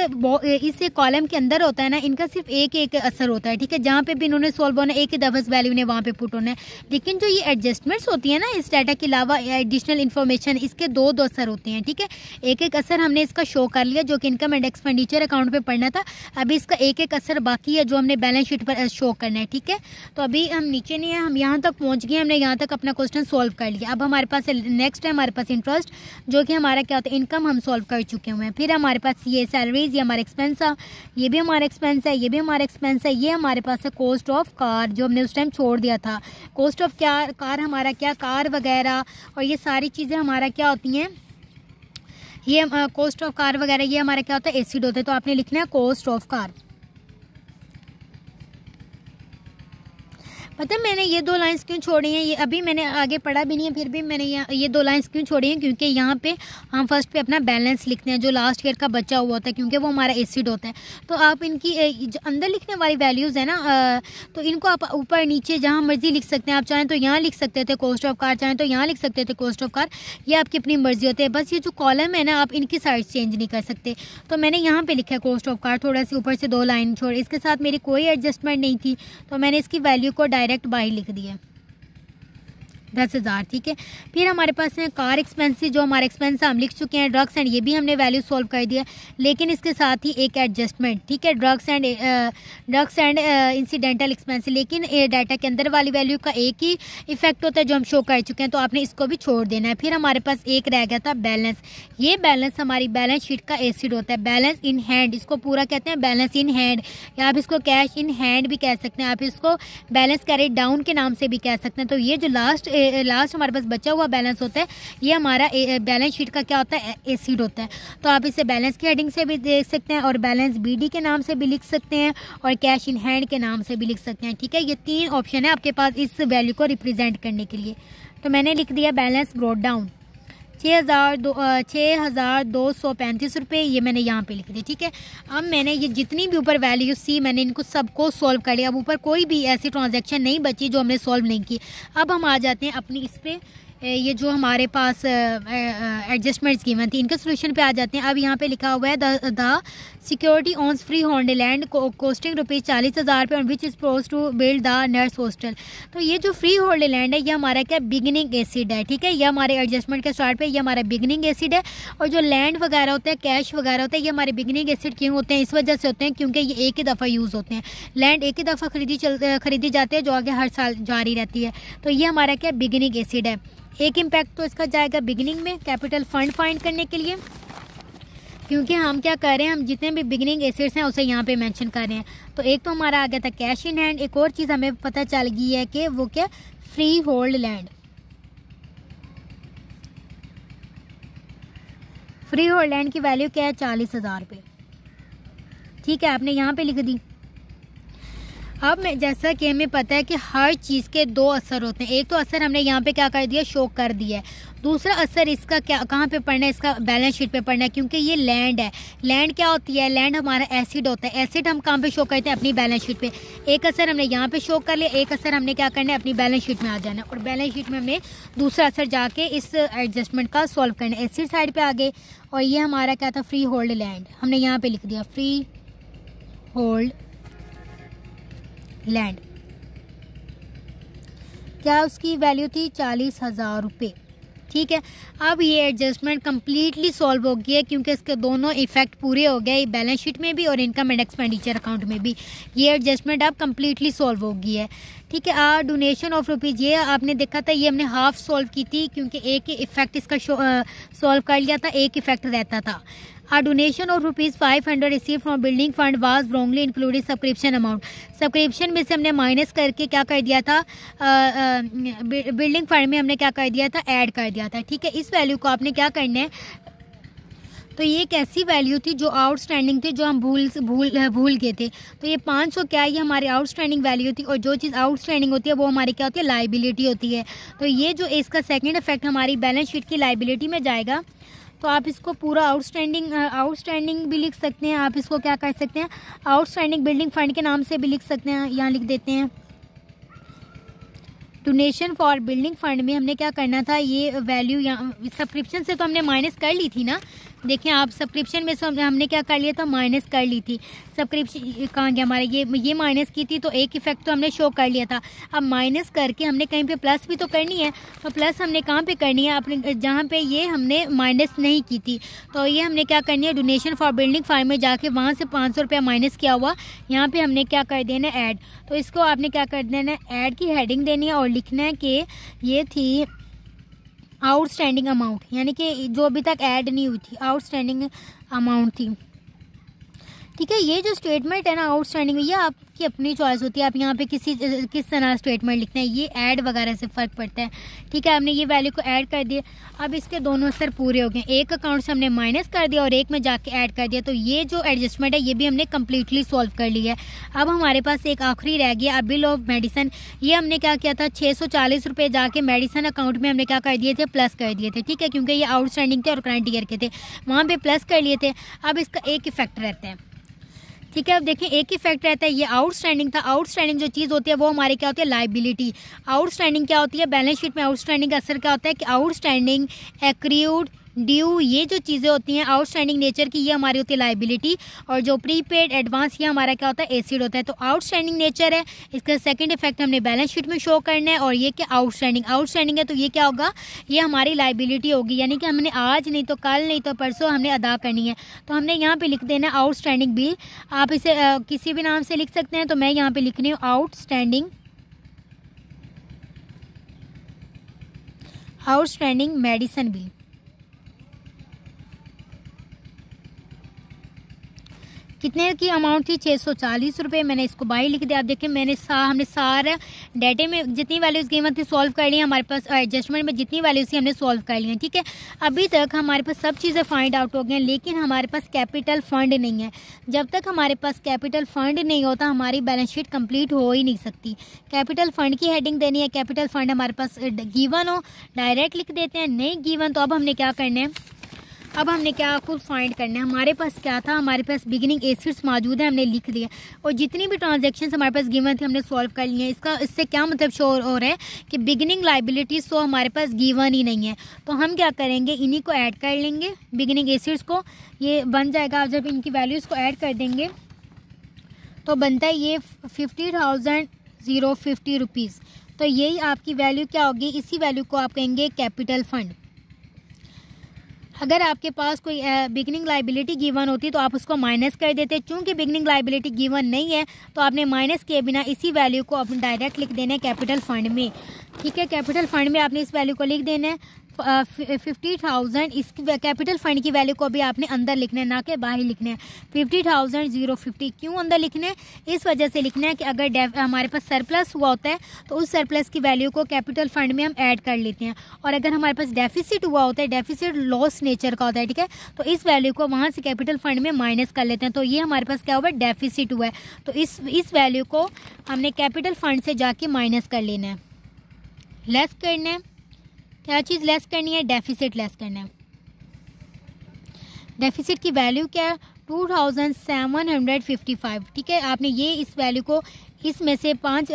इस कॉलम के अंदर होता है ना, इनका सिर्फ़ एक एक असर होता है, ठीक है? जहाँ पे भी इन्होंने सोल्व होना, एक ही दफ़ा वैल्यू ने वहाँ पे पुट होना है। लेकिन जो ये एडजस्टमेंट्स होती है ना, इस डाटा के अलावा एडिशनल इन्फॉर्मेशन इसके दो दो असर होते हैं, ठीक है? एक एक असर हमने इसका शो कर लिया जो कि इनकम एंड एक्सपेंडिचर अकाउंट पे पढ़ना था। अभी इसका एक एक असर बाकी है जो हमने बैलेंस शीट पर शो करना है, ठीक है? तो अभी हम नीचे नहीं है, हम यहाँ तक पहुँच गए, हमने यहाँ तक अपना क्वेश्चन सॉल्व कर लिया। अब हमारे पास नेक्स्ट है, हमारे पास इंटरेस्ट जो कि हमारा क्या होता है इनकम हम सॉल्व कर चुके हुए हैं। फिर हमारे पास ये सैलरीज ये हमारा एक्सपेंस है, ये भी हमारा एक्सपेंस है, ये भी हमारा एक्सपेंस है, ये हमारे पास है कोस्ट ऑफ़ कार जो हमने उस टाइम छोड़ दिया था। कॉस्ट ऑफ़ क्या कार हमारा क्या कार वगैरह और ये सारी चीज़ें हमारा क्या होती हैं? ये कॉस्ट ऑफ़ कार वगैरह, ये हमारा क्या होता है? एसिड होता है तो आपने लिखना है कॉस्ट ऑफ़ कार पता मैंने ये दो लाइंस क्यों छोड़ी हैं? ये अभी मैंने आगे पढ़ा भी नहीं है, फिर भी मैंने ये दो लाइंस क्यों छोड़ी हैं? क्योंकि यहाँ पे हम फ़र्स्ट पे अपना बैलेंस लिखते हैं, जो लास्ट ईयर का बच्चा हुआ होता है, क्योंकि वो हमारा एसिड होता है। तो आप इनकी अंदर लिखने वाली वैल्यूज़ है ना तो इनको आप ऊपर नीचे जहाँ मर्ज़ी लिख सकते हैं। आप चाहें तो यहाँ लिख सकते थे कोस्ट ऑफ़ कार चाहें तो यहाँ लिख सकते थे कोस्ट ऑफ़ कार ये आपकी अपनी मर्ज़ी होती है। बस ये जो कॉलम है ना, आप इनकी साइड चेंज नहीं कर सकते। तो मैंने यहाँ पर लिखा है कोस्ट ऑफ़ कार थोड़ा सी ऊपर से दो लाइन छोड़। इसके साथ मेरी कोई एडजस्टमेंट नहीं थी तो मैंने इसकी वैल्यू को डायरेक्ट डायरेक्ट बाई लिख दिया। दस हज़ार, ठीक है? फिर हमारे पास है कार एक्सपेंसिव जो हमारे एक्सपेंस हम लिख चुके हैं ड्रग्स एंड ये भी हमने वैल्यू सॉल्व कर दिया लेकिन इसके साथ ही एक एडजस्टमेंट ठीक है? Drugs and drugs and incidental expense लेकिन डाटा के अंदर वाली वैल्यू का एक ही इफ़ेक्ट होता है जो हम शो कर चुके हैं तो आपने इसको भी छोड़ देना है। फिर हमारे पास एक रह गया था बैलेंस ये बैलेंस हमारी बैलेंस शीट का एसिड होता है बैलेंस इन हैंड इसको पूरा कहते हैं बैलेंस इन हैंड या आप इसको कैश इन हैंड भी कह सकते हैं, आप इसको बैलेंस कैरी डाउन के नाम से भी कह सकते हैं तो ये जो लास्ट लास्ट हमारे पास बचा हुआ बैलेंस होता है। ये हमारा बैलेंस शीट का क्या होता है? एसिड होता है। तो आप इसे बैलेंस की हेडिंग से भी देख सकते हैं और बैलेंस बीडी के नाम से भी लिख सकते हैं और कैश इन हैंड के नाम से भी लिख सकते हैं। ठीक है? ये तीन ऑप्शन है आपके पास इस वैल्यू को रिप्रेजेंट करने के लिए। तो मैंने लिख दिया बैलेंस ब्रोड डाउन छः हज़ार दो छः हज़ार दो सौ पैंतीस रुपये ये मैंने यहाँ पे लिख दिया ठीक है? अब मैंने ये जितनी भी ऊपर वैल्यू सी मैंने इनको सबको सॉल्व कर लिया। अब ऊपर कोई भी ऐसी ट्रांजेक्शन नहीं बची जो हमने सॉल्व नहीं की। अब हम आ जाते हैं अपनी इस पर ये जो हमारे पास एडजस्टमेंट्स गिवन थी, इनके सोल्यूशन पे आ जाते हैं। अब यहाँ पे लिखा हुआ है the security owns free hold land costing rupees चालीस हज़ार रुपये which is propose to build the nurse hostel तो ये जो फ्री होल्ड लैंड है, ये हमारा क्या बिगनिंग एसिड है, ठीक है? ये हमारे एडजस्टमेंट के स्टार्ट पे, ये हमारा बिगनिंग एसिड है। और जो लैंड वगैरह होता है कैश वगैरह होता है, ये हमारे बिगनिंग एसिड क्यों होते हैं? इस वजह से होते हैं, क्योंकि ये एक ही दफ़ा यूज़ होते हैं। लैंड एक ही दफ़ा खरीदी चल खरीदी जाती है, जो आगे हर साल जारी रहती है। तो ये हमारा क्या बिगनिंग एसिड है। एक इम्पैक्ट तो इसका जाएगा बिगनिंग में कैपिटल फंड फाइंड करने के लिए। क्योंकि हम क्या कर रहे हैं, हम जितने भी बिगनिंग एसेट्स हैं, उसे यहाँ पे मेंशन कर रहे हैं। तो एक तो हमारा आ गया था कैश इन हैंड एक और चीज़ हमें पता चल गई है कि वो क्या? Free hold land free hold land की वैल्यू क्या है? चालीस हज़ार रुपये। ठीक है, आपने यहाँ पे लिख दी। अब मैं, जैसा कि हमें पता है कि हर चीज़ के दो असर होते हैं। एक तो असर हमने यहाँ पे क्या कर दिया? शो कर दिया है। दूसरा असर इसका क्या, कहाँ पे पड़ना है, इसका बैलेंस शीट पे पड़ना है, क्योंकि ये लैंड है। लैंड क्या होती है? लैंड हमारा एसिड होता है। एसिड हम कहाँ पे शो करते हैं? अपनी बैलेंस शीट पे। एक असर हमने यहाँ पे शो कर लिया, एक असर हमने क्या करना है? अपनी बैलेंस शीट में आ जाना है। और बैलेंस शीट में हमने दूसरा असर जाके इस एडजस्टमेंट का सॉल्व करना है। एसिड साइड पर आ गए और ये हमारा क्या था? फ्री होल्ड लैंड हमने यहाँ पे लिख दिया फ्री होल्ड लैंड क्या उसकी वैल्यू थी? चालीस हज़ार रुपये। ठीक है। अब ये एडजस्टमेंट कम्प्लीटली सॉल्व हो है क्योंकि इसके दोनों इफ़ेक्ट पूरे हो गए बैलेंस शीट में भी और इनकम एंड एक्सपेंडिचर अकाउंट में भी। ये एडजस्टमेंट अब कम्प्लीटली सॉल्व हो गई है। ठीक है, आ डोनेशन ऑफ़ रुपीज़ ये आपने देखा था, ये हमने हाफ़ सॉल्व की थी क्योंकि एक ही इफ़ेक्ट इसका सॉल्व कर लिया था, एक इफ़ेक्ट रहता था। A donation of rupees 500 received from building fund was wrongly included subscription amount. Subscription में से हमने माइनस करके क्या कर दिया था? बिल्डिंग फंड में हमने क्या कर दिया था? ऐड कर दिया था, ठीक है? इस वैल्यू को आपने क्या करना है? तो ये एक ऐसी वैल्यू थी जो आउटस्टैंडिंग थी, जो हम भूल भूल भूल गए थे। तो ये 500 क्या है? ये हमारी आउटस्टैंडिंग वैल्यू थी और जो चीज़ आउटस्टैंडिंग होती है, वो हमारी क्या होती है? लाइबिलिटी होती है। तो ये जो इसका सेकेंड इफ़ेक्ट हमारी बैलेंस शीट की लाइबिलिटी में जाएगा तो आप इसको पूरा आउटस्टैंडिंग आउटस्टैंडिंग भी लिख सकते हैं। आप इसको क्या कह सकते हैं? आउटस्टैंडिंग बिल्डिंग फंड के नाम से भी लिख सकते हैं, यहाँ लिख देते हैं। डोनेशन फॉर बिल्डिंग फंड में हमने क्या करना था? ये वैल्यू यहाँ सब्सक्रिप्शन से तो हमने माइनस कर ली थी ना देखें आप सब्सक्रिप्शन में से हमने क्या कर लिया था? माइनस कर ली थी। सब्सक्रिप्शन कहाँ गया हमारे। ये ये माइनस की थी तो एक इफ़ेक्ट तो हमने शो कर लिया था। अब माइनस करके हमने कहीं पे प्लस भी तो करनी है। तो प्लस हमने कहाँ पे करनी है? अपने, जहाँ पे ये हमने माइनस नहीं की थी। तो ये हमने क्या करनी है? डोनेशन फॉर बिल्डिंग फार्म में जाके वहाँ से पाँच सौ माइनस किया हुआ। यहाँ पर हमने क्या कर देना ऐड तो इसको आपने क्या कर देना है? ऐड की हेडिंग देनी है और लिखना है कि ये थी आउटस्टैंडिंग अमाउंट यानी कि जो अभी तक ऐड नहीं हुई थी आउटस्टैंडिंग अमाउंट थी। ठीक है, ये जो स्टेटमेंट है ना आउटस्टैंडिंग ये आपकी अपनी चॉइस होती है। आप यहाँ पे किसी, किस तरह स्टेटमेंट लिखते हैं, ये ऐड वगैरह से फ़र्क पड़ता है। ठीक है, आपने ये वैल्यू को ऐड कर दिया। अब इसके दोनों असर पूरे हो गए। एक अकाउंट से हमने माइनस कर दिया और एक में जाके ऐड कर दिया। तो ये जो एडजस्टमेंट है, ये भी हमने कम्प्लीटली सॉल्व कर लिया है। अब हमारे पास एक आखिरी रह गया अब बिल ऑफ़ मेडिसन ये हमने क्या किया था? छः सौ चालीस रुपये जाके मेडिसन अकाउंट में हमने क्या कर दिए थे? प्लस कर दिए थे। ठीक है, क्योंकि ये आउटस्टैंडिंग थे और करंट ईयर के थे। वहाँ पर प्लस कर लिए थे। अब इसका एक इफ़ेक्ट रहता है। ठीक है, अब देखें, एक ही फैक्ट रहता है, ये आउटस्टैंडिंग था। आउटस्टैंडिंग जो चीज़ होती है, वो हमारे क्या होती है? लाइबिलिटी आउटस्टैंडिंग क्या होती है? बैलेंस शीट में आउटस्टैंडिंग का असर क्या होता है? कि आउटस्टैंडिंग एक्रियूड ड्यू ये जो चीज़ें होती हैं आउटस्टैंडिंग नेचर की ये हमारी होती है लाइबिलिटी और जो प्रीपेड एडवांस ये हमारा क्या होता है एसिड होता है। तो आउटस्टैंडिंग नेचर है इसका सेकंड इफ़ेक्ट हमने बैलेंस शीट में शो करना है और ये क्या आउटस्टैंडिंग आउटस्टैंडिंग है तो ये क्या होगा ये हमारी लाइबिलिटी होगी। यानी कि हमने आज नहीं तो कल नहीं तो परसों हमने अदा करनी है। तो हमने यहाँ पर लिख देना आउटस्टैंडिंग बिल आप इसे आ, किसी भी नाम से लिख सकते हैं तो मैं यहाँ पर लिख रही हूँ आउटस्टैंडिंग आउटस्टैंडिंग मेडिसन बिल कितने की अमाउंट थी? छः सौ चालीस रुपये मैंने इसको बाई लिख दिया। आप देखिए मैंने सा, हमने सारा डेटे में जितनी वैल्यूज़ गिवन थी सॉल्व कर ली हमारे पास एडजस्टमेंट में जितनी वैल्यूज़ थी, हमने सॉल्व कर ली ठीक है? अभी तक हमारे पास सब चीज़ें फाइंड आउट हो गई हैं, लेकिन हमारे पास कैपिटल फंड नहीं है। जब तक हमारे पास कैपिटल फंड नहीं होता, हमारी बैलेंस शीट कंप्लीट हो ही नहीं सकती। कैपिटल फंड की हेडिंग देनी है कैपिटल फंड हमारे पास गिवन हो डायरेक्ट लिख देते हैं, नहीं गिवन तो अब हमने क्या करना है? अब हमने क्या खुद फाइंड करना है? हमारे पास क्या था? हमारे पास बिगिनिंग एसिड्स मौजूद है, हमने लिख दिया और जितनी भी ट्रांजेक्शन हमारे पास गिवन थी, हमने सॉल्व कर लिए इसका, इससे क्या मतलब शो हो रहा है? कि बिगिनिंग लाइबिलिटीज़ तो हमारे पास गिवन ही नहीं है। तो हम क्या करेंगे? इन्हीं को ऐड कर लेंगे बिगिनिंग एसिड्स को। ये बन जाएगा जब इनकी वैल्यूज़ को ऐड कर देंगे तो बनता है ये fifty thousand zero fifty rupees तो यही आपकी वैल्यू क्या होगी? इसी वैल्यू को आप कहेंगे कैपिटल फंड अगर आपके पास कोई बिगनिंग लाइबिलिटी गिवन होती तो आप उसको माइनस कर देते। चूँकि बिगनिंग लाइबिलिटी गिवन नहीं है तो आपने माइनस किए बिना इसी वैल्यू को अपने डायरेक्ट लिख देना है कैपिटल फंड में। ठीक है कैपिटल फंड में आपने इस वैल्यू को लिख देना है। फिफ्टी थाउज़ेंड इस कैपिटल फंड की वैल्यू को भी आपने अंदर लिखना है, ना कि बाहर लिखना है। फिफ्टी थाउज़ेंड ज़ीरो फिफ्टी क्यों अंदर लिखना है? इस वजह से लिखना है कि अगर हमारे पास सरप्लस हुआ होता है तो उस सरप्लस की वैल्यू को कैपिटल फंड में हम ऐड कर लेते हैं। और अगर हमारे पास डेफिसिट हुआ होता है डेफिसिट लॉस नेचर का होता है, ठीक है? तो इस वैल्यू को वहाँ से कैपिटल फंड में माइनस कर लेते हैं। तो ये हमारे पास क्या हुआ? डेफिसिट हुआ है। तो इस इस वैल्यू को हमने कैपिटल फंड से जाके माइनस कर लेना है। लेस करना है। क्या चीज़ लेस करनी है डेफिसिट लेस करना है। डेफिसिट की वैल्यू क्या है? Two thousand seven hundred fifty five ठीक है, आपने ये इस वैल्यू को इसमें से पाँच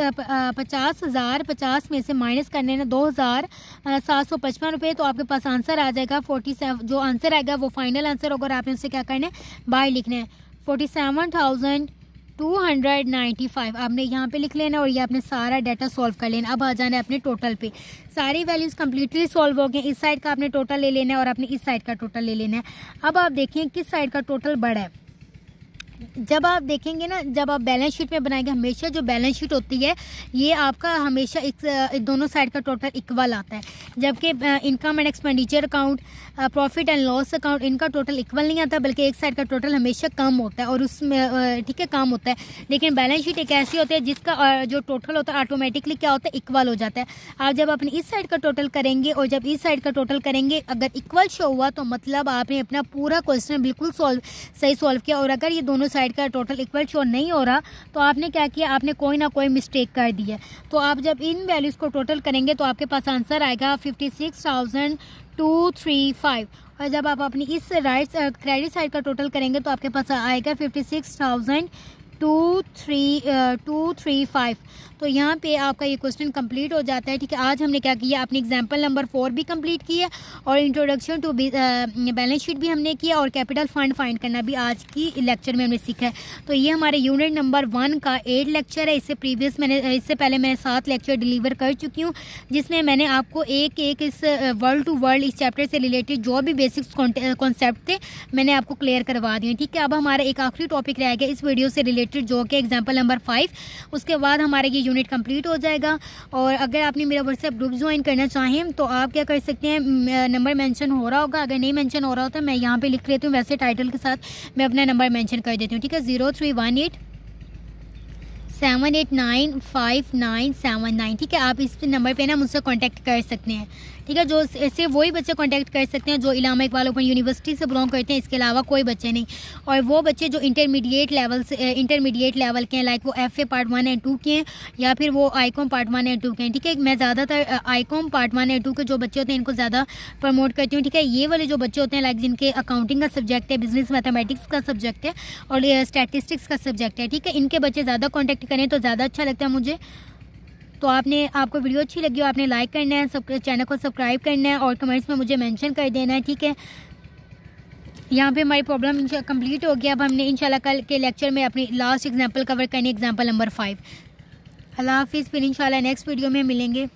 पचास हज़ार, पचास में से माइनस करने ना दो हज़ार सात सौ पचपन रुपये तो आपके पास आंसर आ जाएगा फोर्टी सेवन जो आंसर आएगा वो फाइनल आंसर होगा और आपने उससे क्या करना है? बाय लिखना है। Forty seven thousand two hundred ninety five. आपने यहाँ पे लिख लेना और ये आपने सारा डाटा सॉल्व कर लेना। अब आ जाना है अपने टोटल पे। सारी वैल्यूज़ कम्प्लीटली सॉल्व हो गए इस साइड का आपने टोटल ले लेना है और अपने इस साइड का टोटल ले लेना है। अब आप देखिए किस साइड का टोटल बड़ा है। जब आप देखेंगे ना, जब आप बैलेंस शीट में बनाएँगे, हमेशा जो बैलेंस शीट होती है, ये आपका हमेशा एक दोनों साइड का टोटल इक्वल आता है। जबकि income and expenditure account profit and loss account इनका टोटल इक्वल नहीं आता, बल्कि एक साइड का टोटल हमेशा कम होता है और उसमें ठीक है, कम होता है। लेकिन बैलेंस शीट एक ऐसी होती है जिसका जो टोटल होता है ऑटोमेटिकली क्या होता है इक्वल हो जाता है। आप जब अपने इस साइड का टोटल करेंगे और जब इस साइड का टोटल करेंगे, अगर इक्वल शो हुआ तो मतलब आपने अपना पूरा क्वेश्चन बिल्कुल सॉल्व सही सॉल्व किया। और अगर ये दोनों साइड का टोटल इक्वल शो नहीं हो रहा तो आपने क्या किया? आपने कोई ना कोई मिस्टेक कर दी है। तो आप जब इन वैल्यूज़ को टोटल करेंगे तो आपके पास आंसर आएगा fifty six thousand two three five और जब आप अपनी इस राइट क्रेडिट साइड का टोटल करेंगे तो आपके पास आएगा fifty six thousand two three two three five तो यहाँ पे आपका ये क्वेश्चन कंप्लीट हो जाता है, ठीक है? आज हमने क्या किया? अपनी एग्ज़ाम्पल नंबर फोर भी कंप्लीट किया और इंट्रोडक्शन टू बैलेंस शीट भी हमने किया और कैपिटल फंड फाइंड करना भी आज की लेक्चर में हमने सीखा है। तो ये हमारे यूनिट नंबर वन का एट लेक्चर है। इससे प्रीवियस मैंने, इससे पहले मैंने सात लेक्चर डिलीवर कर चुकी हूँ, जिसमें मैंने आपको एक एक इस वर्ल्ड टू वर्ल्ड इस चैप्टर से रिलेटेड जो भी बेसिक्स कॉन्सेप्ट थे, मैंने आपको क्लियर करवा दिए ठीक है? अब हमारा एक आखिरी टॉपिक रह गया इस वीडियो से रिलेटेड जो कि एग्ज़ाम्पल नंबर फाइव उसके बाद हमारे ये यूनिट कंप्लीट हो जाएगा। और अगर आपने मेरा व्हाट्सएप ग्रुप ज्वाइन करना चाहें तो आप क्या कर सकते हैं नंबर मेंशन हो रहा होगा। अगर नहीं मेंशन हो रहा होता, मैं यहाँ पे लिख लेती हूँ, वैसे टाइटल के साथ मैं अपना नंबर मेंशन कर देती हूँ, ठीक है? Zero three one eight seven eight nine five nine seven nine ठीक है? आप इस नंबर पे ना मुझसे कांटेक्ट कर सकते हैं। ठीक है, जो सिर्फ़ वही बच्चे कांटेक्ट कर सकते हैं जो इलामा इकबाल ओपन यूनिवर्सिटी से बिलोंग करते हैं, इसके अलावा कोई बच्चे नहीं। और वो बच्चे जो इंटरमीडिएट लेवल से इंटरमीडिएट लेवल के हैं लाइक वो F A part one and two के हैं, या फिर वो ICom part one and two के हैं। ठीक है, मैं ज़्यादातर ICom part one and two के जो बच्चे होते हैं, इनको ज़्यादा प्रमोट करती हूँ। ठीक है, ये वाले जो बच्चे होते हैं लाइक जिनके अकाउंटिंग का सब्जेक्ट है बिज़नेस मैथमेटिक्स का सब्जेक्ट है, और स्टैटिस्टिक्स का सब्जेक्ट है। ठीक है, इनके बच्चे ज़्यादा कॉन्टैक्ट करें तो ज़्यादा अच्छा लगता है मुझे। तो आपने, आपको वीडियो अच्छी लगी हो, आपने लाइक करना है सब चैनल को सब्सक्राइब करना है और कमेंट्स में मुझे मेंशन कर देना है, ठीक है? यहाँ पे हमारी प्रॉब्लम कंप्लीट हो गया। अब हमने इंशाल्लाह कल के लेक्चर में अपनी लास्ट एग्जांपल कवर करनी एग्जांपल नंबर फाइव अल्लाह हाफिज़, फिर इंशाल्लाह नेक्स्ट वीडियो में मिलेंगे।